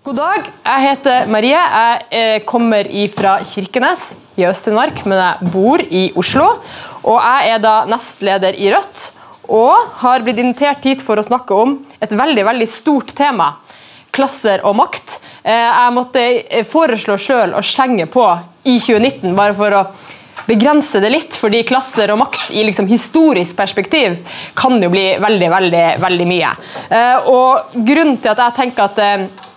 God dag. Jeg heter Marie. Jeg eh, kommer fra Kirkenes i Øst-Finnmark, men jeg bor i Oslo. Og jeg er da nestleder i Rødt og har blitt invitert hit for å snakke om et veldig, veldig stort tema. Klasser og makt. Eh, jeg måtte eh, foreslå sjøl å slenge på i 2019, bare for å begrense det litt, fordi klasser og makt i liksom historisk perspektiv kan jo bli veldig, veldig, veldig mye. Og grunnen til at jeg tenker at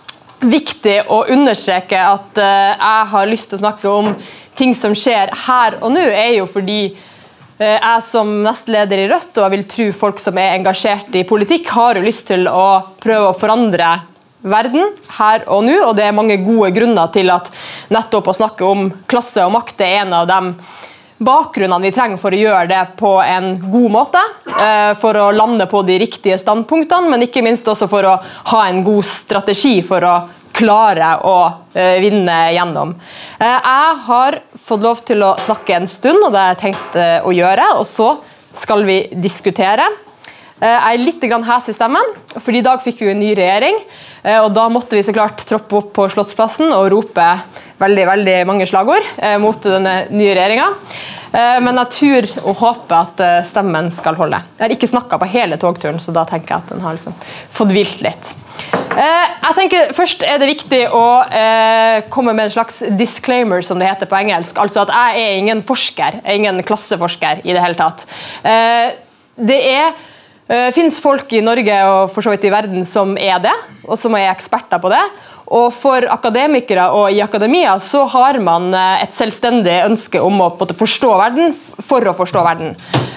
viktig å understreke at uh, jeg har lyst til å snakke om ting som skjer her og nå, er jo fordi uh, jeg som nestleder i Rødt, og jeg vil tro folk som er engasjert i politikk, har jo lyst til å prøve å forandre verden her og nå, og det er mange gode grunner til at nettopp å snakke om klasse og makt er en av dem bakgrunnene vi trenger for å gjøre det på en god måte. Eh, for å lande på de riktige standpunktene, men ikke minst også for å ha en god strategi for å klare å eh, vinne gjennom. Eh, jeg har fått lov til å snakke en stund, og det har jeg tenkt å gjøre. Og så skal vi diskutere. Jeg er litt hes i stemmen, for i dag fikk vi en ny regjering. og Da måtte vi så klart troppe opp på Slottsplassen og rope veldig veldig mange slagord mot denne nye regjeringa. Eh, men jeg tror og håper at eh, stemmen skal holde. Jeg har ikke snakka på hele togturen, så da tenker jeg at den har liksom fått hvilt litt. Eh, jeg tenker Først er det viktig å komme med en slags disclaimer, som det heter på engelsk. Altså at jeg er ingen forsker, er ingen klasseforsker i det hele tatt. Det er det finnes folk i Norge og for så vidt i verden som er det, og som er eksperter på det. Og For akademikere og i akademia så har man eh, et selvstendig ønske om å forstå verden for å forstå verden.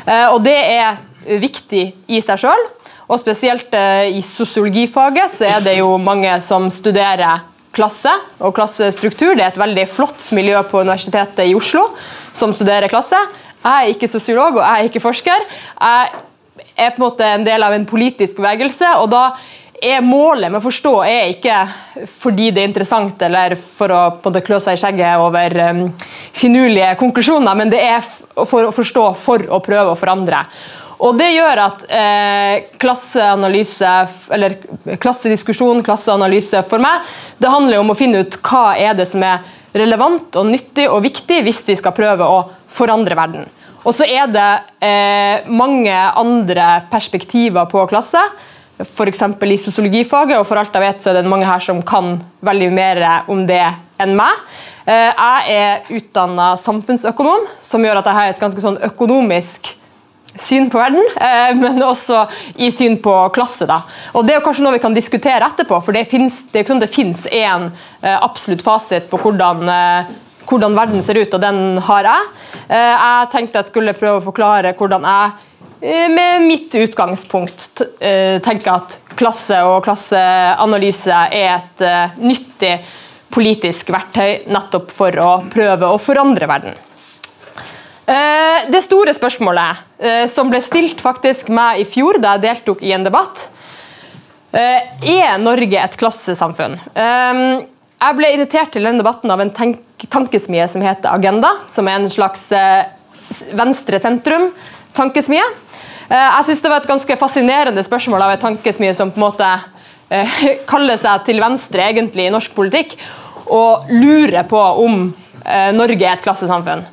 Eh, og Det er viktig i seg sjøl. Og spesielt eh, i sosiologifaget så er det jo mange som studerer klasse og klassestruktur. Det er et veldig flott miljø på Universitetet i Oslo som studerer klasse. Jeg er ikke sosiolog og jeg er ikke forsker. Jeg er på en måte en del av en politisk bevegelse. og da er målet med å forstå er ikke fordi det er interessant eller for å både klø seg i skjegget over um, finurlige konklusjoner, men det er for å forstå for å prøve å forandre. Og Det gjør at eh, klasseanalyse, eller klassediskusjon, klasseanalyse for meg, det handler om å finne ut hva er det som er relevant og nyttig og viktig hvis vi skal prøve å forandre verden. Og så er det eh, mange andre perspektiver på klasse f.eks. i sosiologifaget, og for alt jeg vet så er det mange her som kan veldig mer om det enn meg. Eh, jeg er utdanna samfunnsøkonom, som gjør at jeg har et ganske sånn økonomisk syn på verden, eh, men også i syn på klasse. Da. Og Det er kanskje noe vi kan diskutere etterpå, for det, finnes, det sånn eh, absolutt fasit på hvordan, hvordan verden ser ut, og den har jeg. Jeg tenkte jeg skulle prøve å forklare hvordan jeg Eh, med mitt utgangspunkt eh, tenker at klasse og klasseanalyse er et eh, nyttig politisk verktøy nettopp for å prøve å forandre verden. Det store spørsmålet, som ble stilt faktisk meg i fjor da jeg deltok i en debatt, er Norge et klassesamfunn? Jeg ble invitert til denne debatten av en tankesmie som heter Agenda, som er en slags venstre-sentrum-tankesmie. Eh, jeg synes det var et ganske fascinerende spørsmål av et tankesmie som på en måte eh, kaller seg til venstre egentlig i norsk politikk, og lurer på om eh, Norge er et klassesamfunn.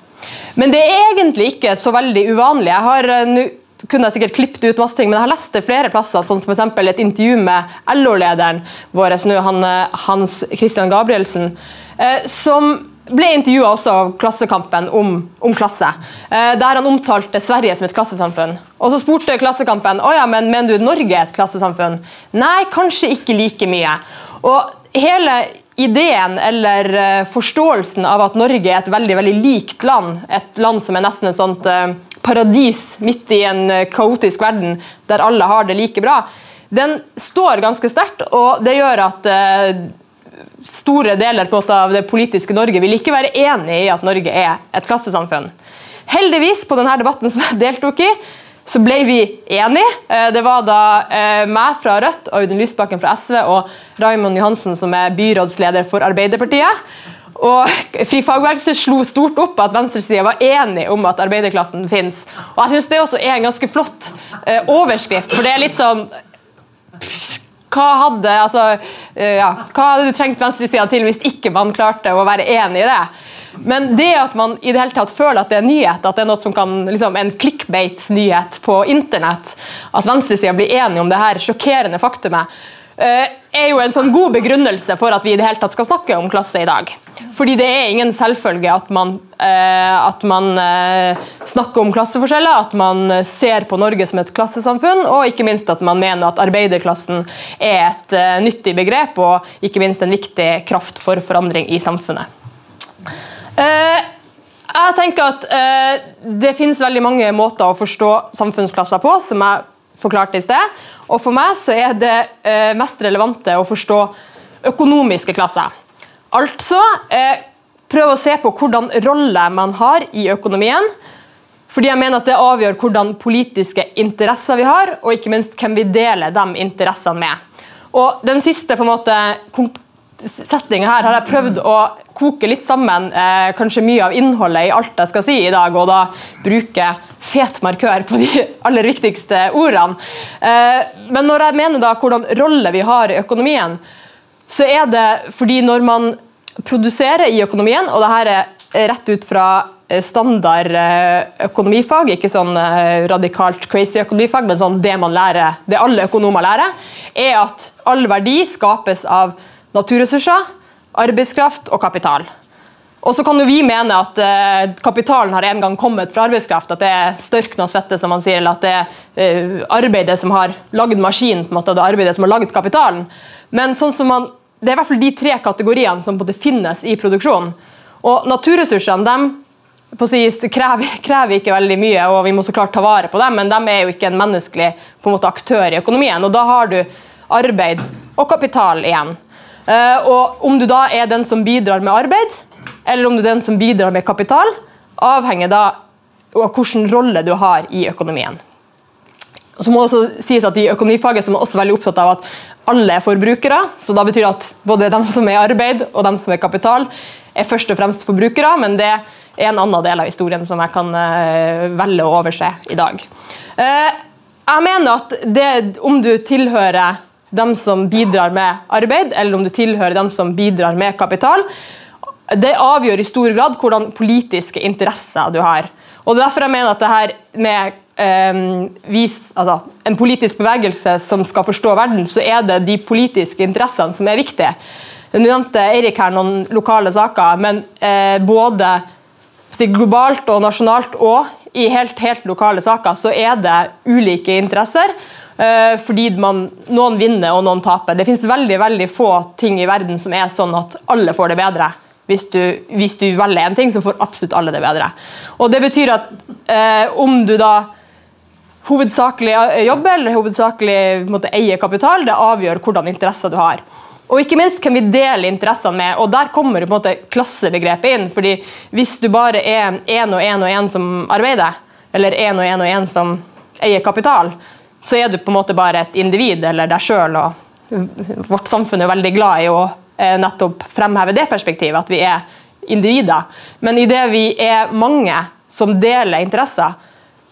Men det er egentlig ikke så veldig uvanlig. Jeg har nå kunne jeg sikkert klippet ut masse ting, men jeg har lest det flere plasser, som f.eks. et intervju med LO-lederen vår, Hans Christian Gabrielsen, som ble intervjua også av Klassekampen om, om klasse, eh, der han omtalte Sverige som et klassesamfunn. Og Så spurte Klassekampen oh ja, men mener du Norge er et klassesamfunn. Nei, kanskje ikke like mye. Og hele ideen eller uh, forståelsen av at Norge er et veldig veldig likt land, et land som er nesten et sånt uh, paradis midt i en kaotisk verden der alle har det like bra, den står ganske sterkt, og det gjør at store deler måte, av det politiske Norge vil ikke være enig i at Norge er et klassesamfunn. Heldigvis, på denne debatten som jeg deltok i, så ble vi enige. Eh, det var da eh, meg fra Rødt, Audun Lysbakken fra SV og Raymond Johansen som er byrådsleder for Arbeiderpartiet. Og Fri fagbevegelse slo stort opp at venstresida var enig om at arbeiderklassen finnes. Og jeg synes det også er en ganske flott eh, overskrift, for det er litt sånn hva hadde, altså, eh, ja, hva hadde du trengt venstresida til hvis ikke man klarte å være enig i det? Men det at man i det hele tatt føler at det er nyhet, at det er noe som kan, liksom, en clickbait-nyhet på internett, at venstresida blir enige om det her sjokkerende faktumet, eh, er jo en sånn god begrunnelse for at vi i det hele tatt skal snakke om klasse i dag. Fordi det er ingen selvfølge at man, eh, at man eh, snakker om klasseforskjeller, at man ser på Norge som et klassesamfunn, og ikke minst at man mener at arbeiderklassen er et eh, nyttig begrep og ikke minst en viktig kraft for forandring i samfunnet. Jeg tenker at Det finnes veldig mange måter å forstå samfunnsklasser på, som jeg forklarte i sted. Og For meg så er det mest relevante å forstå økonomiske klasser. Altså eh, prøve å se på hvordan rolle man har i økonomien. Fordi jeg mener at det avgjør hvordan politiske interesser vi har, og ikke minst hvem vi deler de interessene med. Og Den siste på en måte setninga her har jeg prøvd å koke litt sammen eh, kanskje mye av innholdet i alt jeg skal si i dag, og da bruke fet markør på de aller viktigste ordene. Eh, men når jeg mener da hvordan rolle vi har i økonomien, så er det fordi når man produserer i økonomien, og det her er rett ut fra eh, standard eh, økonomifag, ikke sånn eh, radikalt crazy økonomifag, men sånn det man lærer, det alle økonomer lærer, er at all verdi skapes av naturressurser, arbeidskraft og kapital. Og så kan jo vi mene at kapitalen har en gang kommet fra arbeidskraft. At det er størkna svette, som man sier, eller at det er arbeidet som har lagd maskinen, på en måte, og det er arbeidet som har lagd kapitalen. Men sånn som man, det er i hvert fall de tre kategoriene som både finnes i produksjonen. Og naturressursene de si, krever, krever, ikke veldig mye, og vi må så klart ta vare på dem, men de er jo ikke en menneskelig en måte, aktør i økonomien. Og da har du arbeid og kapital igjen. Uh, og om du da er den som bidrar med arbeid, eller om du er den som bidrar med kapital, avhenger da av hvilken rolle du har i økonomien. Så må det også sies at I økonomifaget er man også veldig opptatt av at alle er forbrukere. så da betyr det at både de som er arbeid og de som er kapital, er først og fremst forbrukere. Men det er en annen del av historien som jeg kan uh, velge å overse i dag. Uh, jeg mener at det, om du tilhører dem som bidrar med arbeid, eller om du tilhører dem som bidrar med kapital, det avgjør i stor grad hvordan politiske interesser du har. Og det er Derfor jeg mener at det her med vis, altså, en politisk bevegelse som skal forstå verden, så er det de politiske interessene som er viktige. Du nevnte Eirik her noen lokale saker, men eh, både globalt og nasjonalt og i helt, helt lokale saker så er det ulike interesser. Eh, fordi man, noen vinner og noen taper. Det finnes veldig, veldig få ting i verden som er sånn at alle får det bedre. Hvis du, hvis du, velger en ting, så får absolutt alle det bedre. Og Det betyr at eh, om du da hovedsakelig jobber eller hovedsakelig måtte, eier kapital, det avgjør hvordan interesser du har. Og ikke minst hvem vi deler interessene med, og der kommer på en måte klassebegrepet inn. fordi Hvis du bare er én og én og én som arbeider, eller én og én og én som eier kapital, så er du på en måte bare et individ eller deg sjøl. Vårt samfunn er veldig glad i å Eh, nettopp fremheve det perspektivet, at vi er individer. Men idet vi er mange som deler interesser,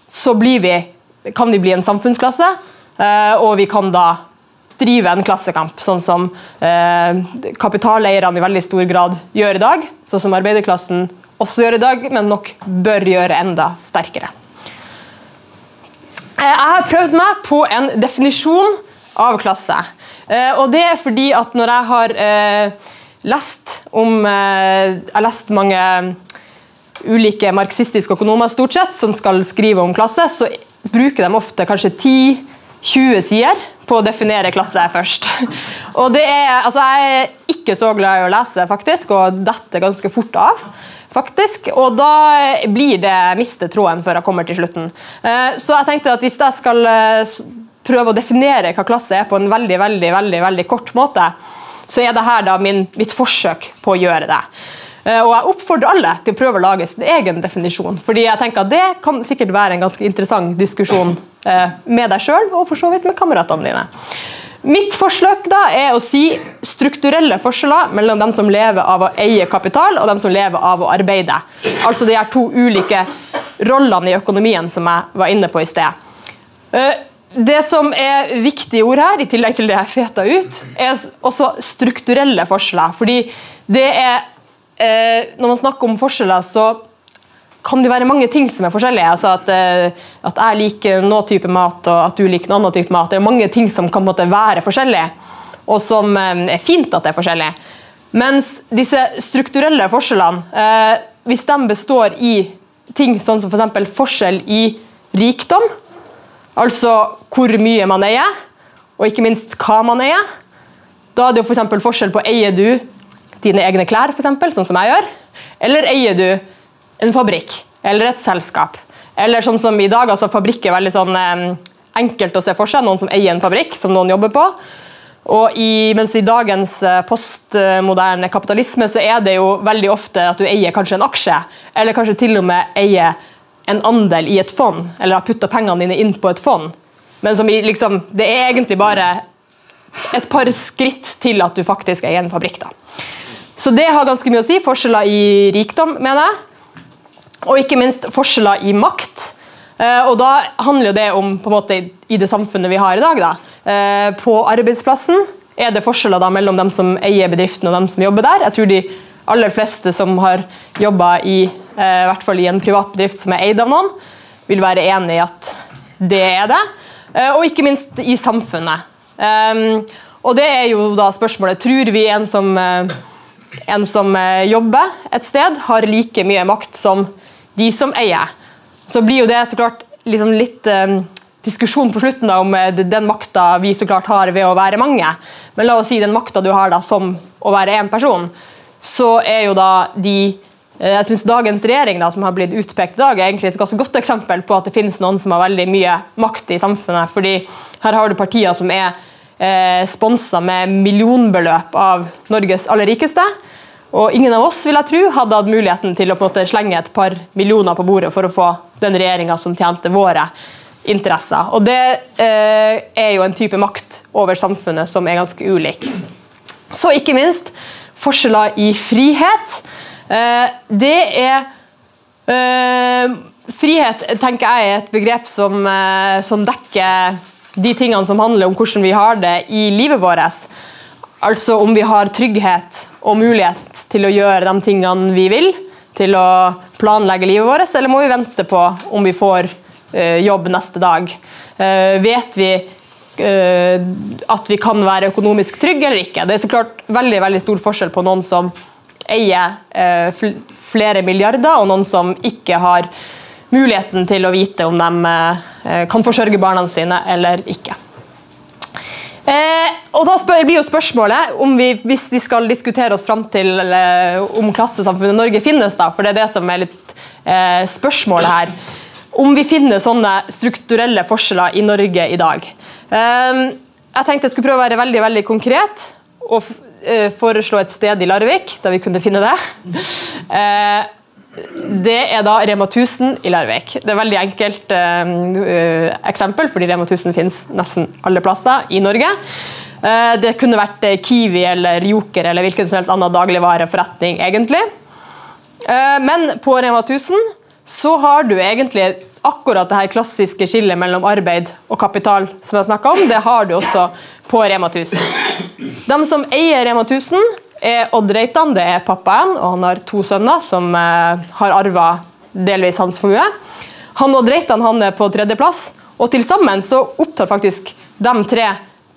så blir vi, kan de bli en samfunnsklasse, eh, og vi kan da drive en klassekamp, sånn som eh, kapitaleierne i veldig stor grad gjør i dag, sånn som arbeiderklassen også gjør i dag, men nok bør gjøre enda sterkere. Jeg har prøvd meg på en definisjon av klasse. Eh, og det er fordi at når jeg har eh, lest om eh, Jeg har lest mange ulike marxistiske økonomer stort sett, som skal skrive om klasse, så bruker de ofte kanskje 10-20 sider på å definere klasse først. Og det er, altså Jeg er ikke så glad i å lese, faktisk, og detter ganske fort av. faktisk, Og da blir det mistet tråden før jeg kommer til slutten. Så jeg tenkte at hvis jeg skal prøve å definere hva klasse er på en veldig veldig, veldig, veldig kort måte, så er dette da min, mitt forsøk på å gjøre det. Eh, og jeg oppfordrer alle til å prøve å lage sin egen definisjon. fordi jeg tenker at Det kan sikkert være en ganske interessant diskusjon eh, med deg sjøl og for så vidt med kameratene dine. Mitt forslag da er å si strukturelle forskjeller mellom dem som lever av å eie kapital, og dem som lever av å arbeide. Altså de her to ulike rollene i økonomien som jeg var inne på i sted. Eh, det som er viktige ord her, i tillegg til det jeg feta ut, er også strukturelle forskjeller. Fordi det er eh, Når man snakker om forskjeller, så kan det være mange ting som er forskjellige. Altså at, eh, at, jeg liker noen type mat, og at du liker noen annen type mat. Det er mange ting som kan måte, være forskjellige, og som eh, er fint at det er forskjellig. Mens disse strukturelle forskjellene, eh, hvis de består i ting sånn som f.eks. For forskjell i rikdom, altså hvor mye man eier, og ikke minst hva man eier, da er det jo for forskjell på eier du dine egne klær, for eksempel, sånn som jeg gjør, eller eier du en fabrikk eller et selskap. Eller sånn som i dag, altså fabrikk er veldig sånn eh, enkelt å se for seg. Noen som eier en fabrikk som noen jobber på. Og i, mens i dagens eh, postmoderne kapitalisme så er det jo veldig ofte at du eier kanskje en aksje, eller kanskje til og med eier en andel i et fond, eller har putta pengene dine inn på et fond. Men som i, liksom, det er egentlig bare et par skritt til at du faktisk eier en fabrikk. da. Så det har ganske mye å si. Forskjeller i rikdom, mener jeg. Og ikke minst forskjeller i makt. Uh, og da handler det om måte i det samfunnet vi har i dag. Da. Uh, på arbeidsplassen er det forskjeller da mellom dem som eier bedriften og dem som jobber der. Jeg tror de aller fleste som har jobba i, uh, i hvert fall i en privat bedrift som er eid av noen, vil være enig i at det er det. og ikke minst i samfunnet. Og det er jo da spørsmålet Tror vi en som, en som jobber et sted, har like mye makt som de som eier. Så blir jo det så klart liksom litt um, diskusjon på slutten da, om uh, den makta vi så klart har ved å være mange. Men la oss si den makta du har da, som å være én person, så er jo da de jeg synes Dagens regjering da, som har blitt utpekt i dag, er egentlig et ganske godt eksempel på at det finnes noen som har veldig mye makt i samfunnet. fordi her har du partier som er eh, sponsa med millionbeløp av Norges aller rikeste. Og ingen av oss vil jeg tro, hadde hatt muligheten til å på en måte slenge et par millioner på bordet for å få den regjeringa som tjente våre interesser. Og det eh, er jo en type makt over samfunnet som er ganske ulik. Så ikke minst forskjeller i frihet. Eh, det er eh, Frihet tenker jeg er et begrep som, eh, som dekker de tingene som handler om hvordan vi har det i livet vårt. Altså om vi har trygghet og mulighet til å gjøre de tingene vi vil, til å planlegge livet vårt, eller må vi vente på om vi får uh, jobb neste dag? Uh, vet vi uh, at vi kan være økonomisk trygge eller ikke? Det er så klart veldig, veldig stor forskjell på noen som eier fl flere milliarder, og noen som ikke har muligheten til å vite om de kan forsørge barna sine eller ikke. Eh, og da spør, blir jo spørsmålet om vi, Hvis vi skal diskutere oss fram til eller, om klassesamfunnet Norge finnes, da, for det er det som er litt eh, spørsmålet her Om vi finner sånne strukturelle forskjeller i Norge i dag. Eh, jeg tenkte jeg skulle prøve å være veldig veldig konkret og eh, foreslå et sted i Larvik der vi kunne finne det. Eh, det er da Rema 1000 i Larvik. Det er et veldig enkelt eh, eksempel, fordi Rema 1000 finnes nesten alle plasser i Norge. Eh, det kunne vært Kiwi eller Joker eller hvilken som helst annen dagligvareforretning. egentlig. Eh, men på Rema 1000 så har du egentlig akkurat det her klassiske skillet mellom arbeid og kapital som jeg om. Det har du også på Rema 1000. De som eier Rema 1000, er Odd Reitan det er pappaen, og han har to sønner som eh, har arva delvis hans formue. Han Odd Reitan han er på tredjeplass, og til sammen så opptar faktisk de tre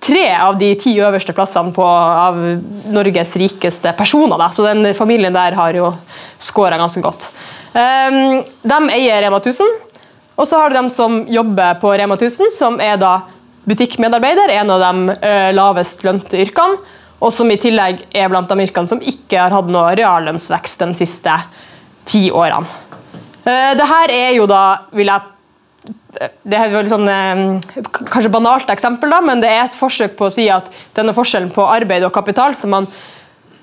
tre av de ti øverste plassene på, av Norges rikeste personer. Da. Så den familien der har jo scora ganske godt. Um, de eier Rema 1000, og så har du dem som jobber på Rema 1000, som er da butikkmedarbeider, en av de uh, lavest lønte yrkene og som i tillegg er blant de yrkene som ikke har hatt noe reallønnsvekst de siste ti årene. Det Dette er jo da, vil jeg det er et sånn, eh, kanskje banalt eksempel, da, men det er et forsøk på å si at denne forskjellen på arbeid og kapital, som man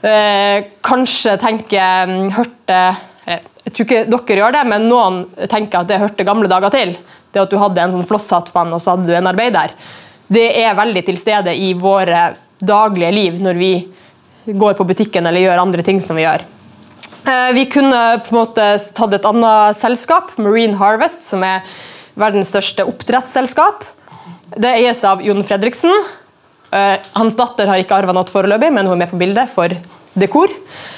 eh, kanskje tenker mm, hørte eh, Jeg tror ikke dere gjør det, men noen tenker at det hørte gamle dager til. Det at du hadde en sånn flosshattmann og så hadde du en arbeider. Det er veldig til stede i våre daglige liv når vi går på butikken eller gjør andre ting som vi gjør. Eh, vi kunne på en måte tatt et annet selskap, Marine Harvest, som er verdens største oppdrettsselskap. Det eies av Jon Fredriksen. Eh, hans datter har ikke arva noe foreløpig, men hun er med på bildet for dekor.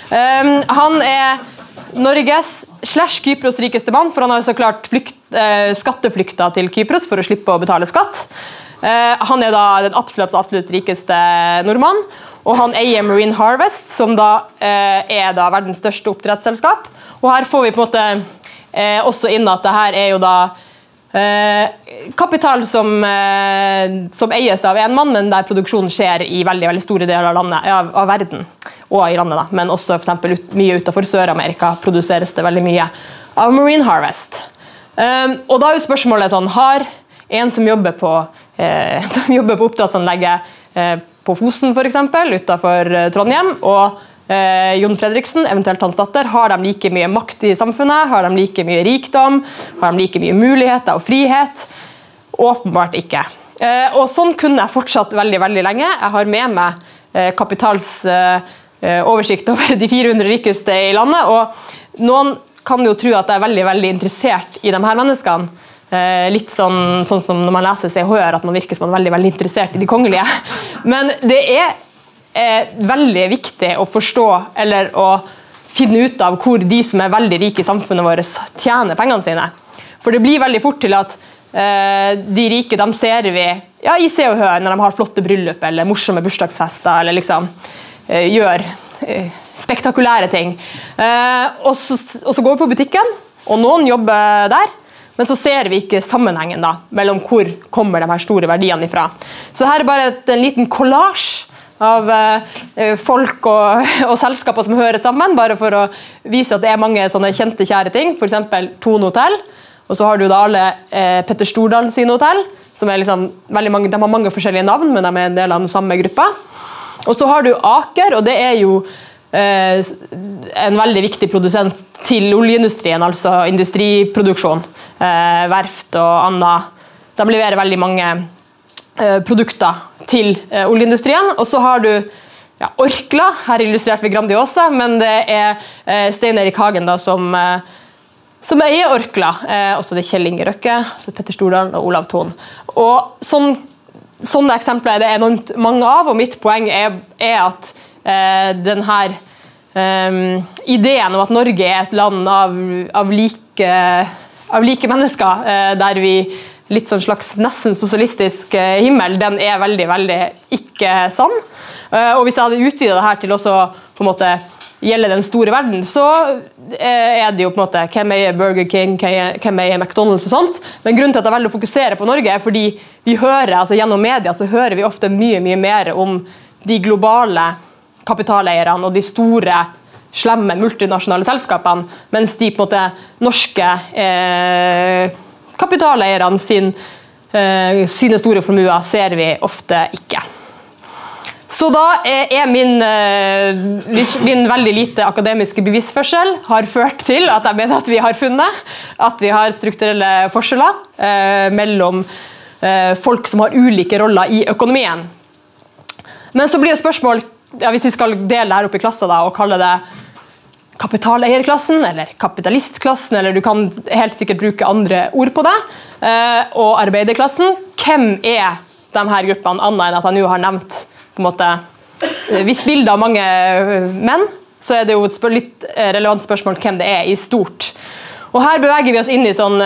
Eh, han er Norges slash Kypros rikeste mann, for han har så klart flykt, eh, skatteflykta til Kypros for å slippe å betale skatt. Eh, han er da den absolutt, absolutt rikeste nordmann. Og han eier Marine Harvest, som da eh, er da verdens største oppdrettsselskap. Og her får vi på en måte eh, også inn at det her er jo da kapital som, eh, som, eies av én mann, men der produksjonen skjer i veldig, veldig store deler av, landet, av, av verden. Og i landet, da. Men også for ut, mye utenfor Sør-Amerika produseres det veldig mye av Marine Harvest. Eh, og da er jo spørsmålet sånn Har en som jobber på, som jobber på oppdrettsanlegget eh, på Fosen f.eks., utafor eh, Trondheim, og eh, Jon Fredriksen, eventuelt hans datter, har de like mye makt i samfunnet? Har de like mye rikdom? Har de like mye muligheter og frihet? Åpenbart ikke. Eh, og Sånn kunne jeg fortsatt veldig veldig lenge. Jeg har med meg eh, Kapitals eh, eh, oversikt over de 400 rikeste i landet. og Noen kan jo tro at jeg er veldig veldig interessert i de her menneskene. Eh, litt sånn, sånn, som når man leser Se og Hør, at man virker som man er veldig, veldig interessert i de kongelige. Men det er eh, veldig viktig å forstå eller å finne ut av hvor de som er veldig rike i samfunnet vårt, tjener pengene sine. For det blir veldig fort til at eh, de rike de ser vi ja, i Se og Hør når de har flotte bryllup eller morsomme bursdagsfester eller liksom eh, gjør eh, spektakulære ting. Eh, og så, går vi på butikken, og noen jobber der. Men så ser vi ikke sammenhengen da, mellom hvor kommer de her store verdiene ifra. Så her er bare et, en liten kollasj av eh, folk og, og, selskaper som hører sammen, bare for å vise at det er mange sånne kjente, kjære ting. F.eks. Tone hotell. Og så har du da alle eh, Petter Stordalen sine hotell. som er liksom, mange, De har mange forskjellige navn, men de er en del av den samme gruppa. Og så har du Aker, og det er jo eh, en veldig viktig produsent til oljeindustrien, altså industriproduksjon. Eh, verft og annet. De leverer veldig mange Eh, produkter til eh, oljeindustrien. Og så har du ja, Orkla, her illustrert ved Grandiosa, men det er eh, Stein Erik Hagen da, som, som eier Orkla. også det er Kjell Inge Røkke, Petter Stordalen og Olav Thon. Og sånn, Sånne eksempler er det enormt mange av, og mitt poeng er, er at eh, denne eh, ideen om at Norge er et land av, av, like, av like, mennesker, eh, der vi litt sånn slags nesten sosialistisk eh, himmel, den er veldig, veldig ikke sann. Eh, og hvis jeg hadde utvida det her til også på en måte gjelde den store verden, så er det jo på en måte hvem eier Burger King, hvem eier McDonald's og sånt. Men grunnen til at jeg velger å fokusere på Norge, er fordi vi hører, altså gjennom media så hører vi ofte mye mye mer om de globale kapitaleierne og de store slemme multinasjonale selskapene, mens de på en måte norske eh, kapitaleierne sin, eh, sine store formuer ser vi ofte ikke. Så da er min, eh, min, veldig lite akademiske bevisførsel har ført til at jeg mener at vi har funnet at vi har strukturelle forskjeller eh, mellom eh, folk som har ulike roller i økonomien. Men så blir det spørsmål ja, hvis vi skal dele det her opp i klasser og kalle det kapitaleierklassen eller kapitalistklassen, eller du kan helt sikkert bruke andre ord på det, eh, og arbeiderklassen. Hvem er de her gruppene, annet enn at jeg nå har nevnt på en måte, eh, Hvis bildet av mange eh, menn, så er det jo et litt relevant spørsmål hvem det er i stort. Og Her beveger vi oss inn i sånn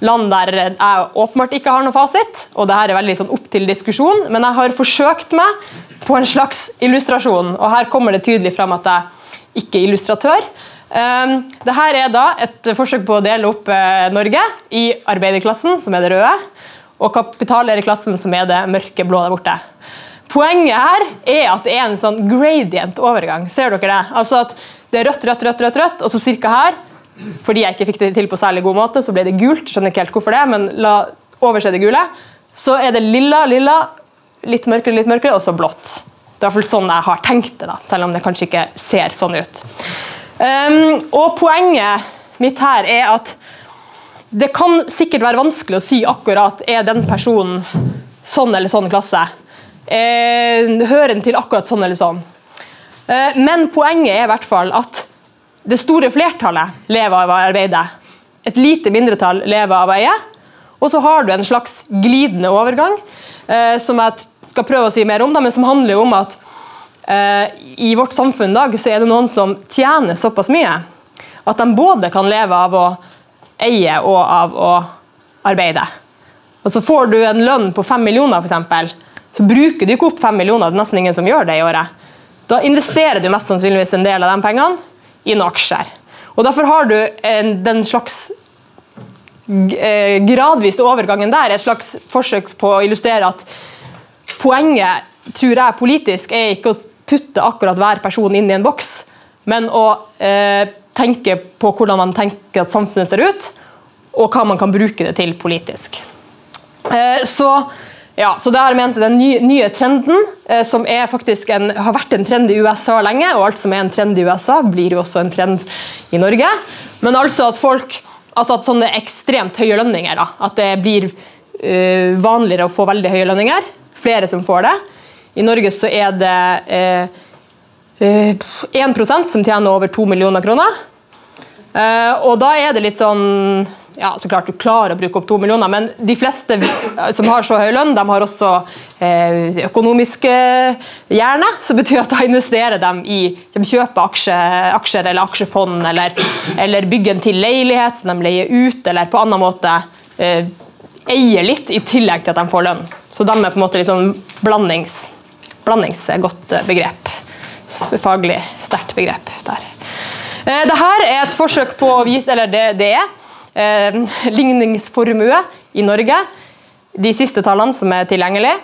land der jeg åpenbart ikke har noe fasit. og det her er veldig sånn opp til diskusjon, Men jeg har forsøkt meg på en slags illustrasjon. og Her kommer det tydelig fram at jeg ikke illustratør. Um, Dette er da et forsøk på å dele opp uh, Norge i arbeiderklassen, som er det røde, og kapitalereklassen, som er det mørke blå der borte. Poenget her er at det er en sånn gradient overgang. Ser dere det? Altså at det er rødt, rødt, rødt, rødt, rødt og så cirka her. Fordi jeg ikke fikk det til på særlig god måte, så ble det gult. Skjønner ikke helt hvorfor det, men la overse det gule. Så er det lilla, lilla, litt mørkere, litt mørkere, og så blått. Det er iallfall sånn jeg har tenkt det, da, selv om det kanskje ikke ser sånn ut. Um, og Poenget mitt her er at det kan sikkert være vanskelig å si akkurat er den personen sånn eller sånn klasse. Eh, hører den til akkurat sånn eller sånn. Eh, men poenget er i hvert fall at det store flertallet lever av å arbeide. Et lite mindretall lever av å eie. Og så har du en slags glidende overgang, eh, som jeg skal prøve å si mer om, da, men som handler om at eh, i vårt samfunn i dag så er det noen som tjener såpass mye at de både kan leve av å eie og av å arbeide. Og så får du en lønn på fem millioner, f.eks., så bruker du ikke opp fem millioner. Det er nesten ingen som gjør det i året. Da investerer du mest sannsynligvis en del av de pengene i noen aksjer. Og Derfor har du en, den slags eh, gradvise overgangen der, et slags forsøk på å illustrere at poenget, tror jeg, politisk er ikke å putte akkurat hver person inn i en boks, men å eh, tenke på hvordan man tenker at samfunnet ser ut, og hva man kan bruke det til politisk. Eh, så, ja, så det har jeg ment den nye, trenden, eh, som en, har vært en trend i USA lenge, og alt som er en trend i USA, blir jo også en trend i Norge. Men altså at folk altså at sånne ekstremt høye lønninger, da, at det blir uh, vanligere å få veldig høye lønninger. Flere som får det. I Norge så er det eh, uh, 1% som tjener over 2 millioner kroner. Eh, og da er det litt sånn ja, så klart du klarer å bruke opp to millioner, men de fleste som har så høy lønn, de har også eh, økonomiske hjerne. Så betyr at da investerer de i de kjøper aksjer, aksjer eller aksjefond, eller, eller bygger en til leilighet som de leier ut, eller på annen måte eh, eier litt i tillegg til at de får lønn. Så de er på en måte liksom blandings, blandings godt begrep. Faglig sterkt begrep der. Eh, Dette er et forsøk på å vise, eller det, det er, eh, ligningsformue i Norge. De siste tallene som er tilgjengelige,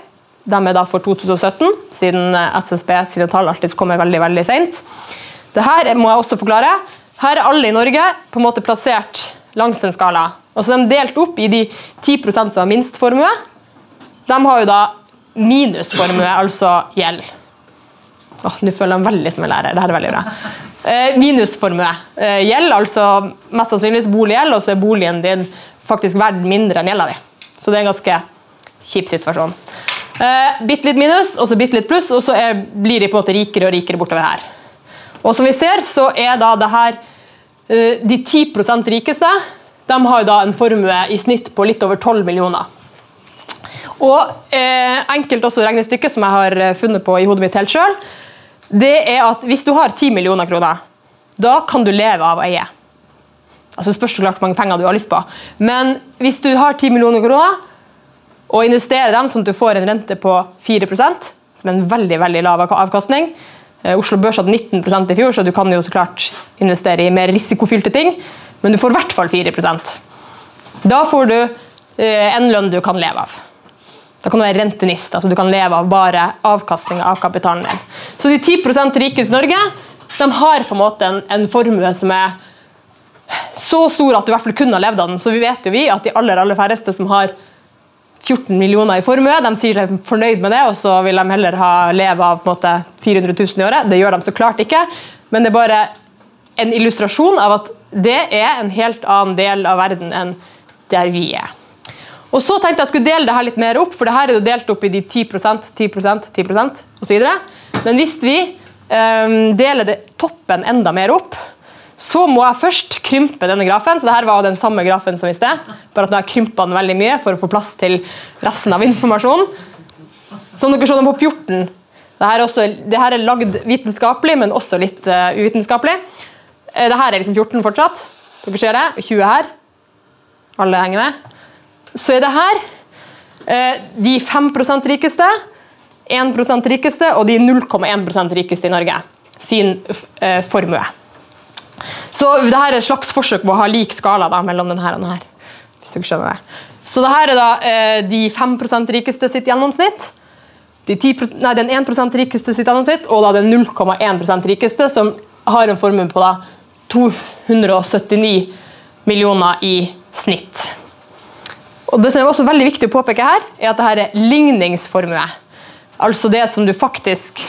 de er da for 2017, siden SSB sine tall alltid kommer veldig veldig sent. Dette må jeg også forklare. Her er alle i Norge på en måte plassert langs en skala. Og så er de delte opp i de 10% som har minst formue. De har jo da minusformue, altså gjeld. Åh, Nå føler jeg meg veldig som en lærer. Dette er veldig bra. Eh, minusformue. Eh, gjeld, altså mest sannsynligvis boliggjeld, og så er boligen din faktisk verdt mindre enn gjelda di. Så det er en ganske kjip situasjon. Eh, bitte litt minus, og så bitte litt pluss, og så er, blir de på en måte rikere og rikere bortover her. Og som vi ser, så er da det her eh, De 10% rikeste de har da en formue i snitt på litt over 12 millioner. Og eh, enkelt også regnestykke som jeg har eh, funnet på i hodet mitt helt sjøl, det er at hvis du har 10 millioner kroner, da kan du leve av å eie. Altså spørs klart hvor mange penger du har lyst på. Men hvis du har 10 millioner kroner og investerer dem sånn at du får en rente på 4% som er en veldig veldig lav avkastning eh, Oslo Børs hadde 19% i fjor, så du kan jo så klart investere i mer risikofylte ting, men du får i hvert fall 4% Da får du eh, en lønn du kan leve av. Da kan du være rentenist, altså du kan leve av bare avkastninga av kapitalen din. Så de 10 rikeste i Norge de har på en måte en, en, formue som er så stor at du i hvert fall kunne ha levd av den. Så vi vet jo vi at de aller aller færreste som har 14 millioner i formue, de sier de er fornøyd med det, og så vil de heller ha leve av måte 400 000 i året. Det gjør de så klart ikke, men det er bare en illustrasjon av at det er en helt annen del av verden enn der vi er. Og så tenkte jeg skulle dele det her litt mer opp, for det her er jo delt opp i de 10% 10% 10% osv. Men hvis vi um, deler det, toppen enda mer opp, så må jeg først krympe denne grafen. Så dette var den samme grafen som i sted, bare at jeg har krympa den veldig mye for å få plass til resten av informasjonen. Som dere så den på 14. Dette er, også, dette er lagd vitenskapelig, men også litt uh, uvitenskapelig. Uh, her er liksom 14 fortsatt. Dere ser det. 20 her. Alle henger med så er det her eh, de 5% rikeste, 1% rikeste og de 0,1% rikeste i Norge sin eh, formue. Så det her er et slags forsøk på å ha lik skala da, mellom denne og denne. Hvis dere skjønner det. Så det her er da eh, de 5% rikeste sitt gjennomsnitt. De 10, nei, den 1% rikeste sitt gjennomsnitt, og da den 0,1% rikeste, som har en formue på da 279 millioner i snitt. Og Det som er også veldig viktig å påpeke her, er at dette er ligningsformue. Altså det som du faktisk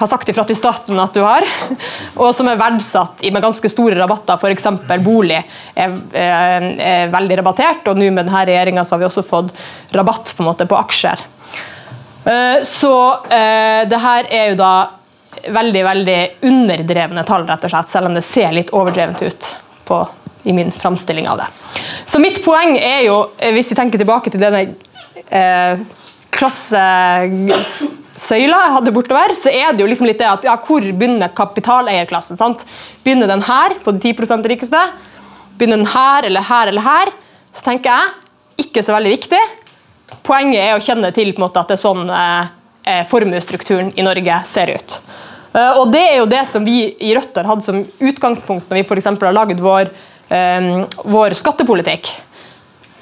har sagt ifra til staten at du har, og som er verdsatt med ganske store rabatter. F.eks. bolig er, er, er, veldig rabattert, og nå med denne regjeringa har vi også fått rabatt på, måte, på aksjer. Eh, så uh, det her er jo da veldig veldig underdrevne tall, rett og slett, selv om det ser litt overdrevent ut på i min framstilling av det. Så mitt poeng er jo, eh, hvis vi tenker tilbake til denne eh, klassesøyla jeg hadde bortover, så er det jo liksom litt det at ja, hvor begynner kapitaleierklassen? sant? Begynner den her, på de 10 rikeste? Begynner den her eller her eller her? Så tenker jeg ikke så veldig viktig. Poenget er å kjenne til på en måte, at det er sånn eh, eh formuesstrukturen i Norge ser ut. Uh, og Det er jo det som vi i Rødt har hatt som utgangspunkt når vi for har laget vår Ehm, vår skattepolitikk.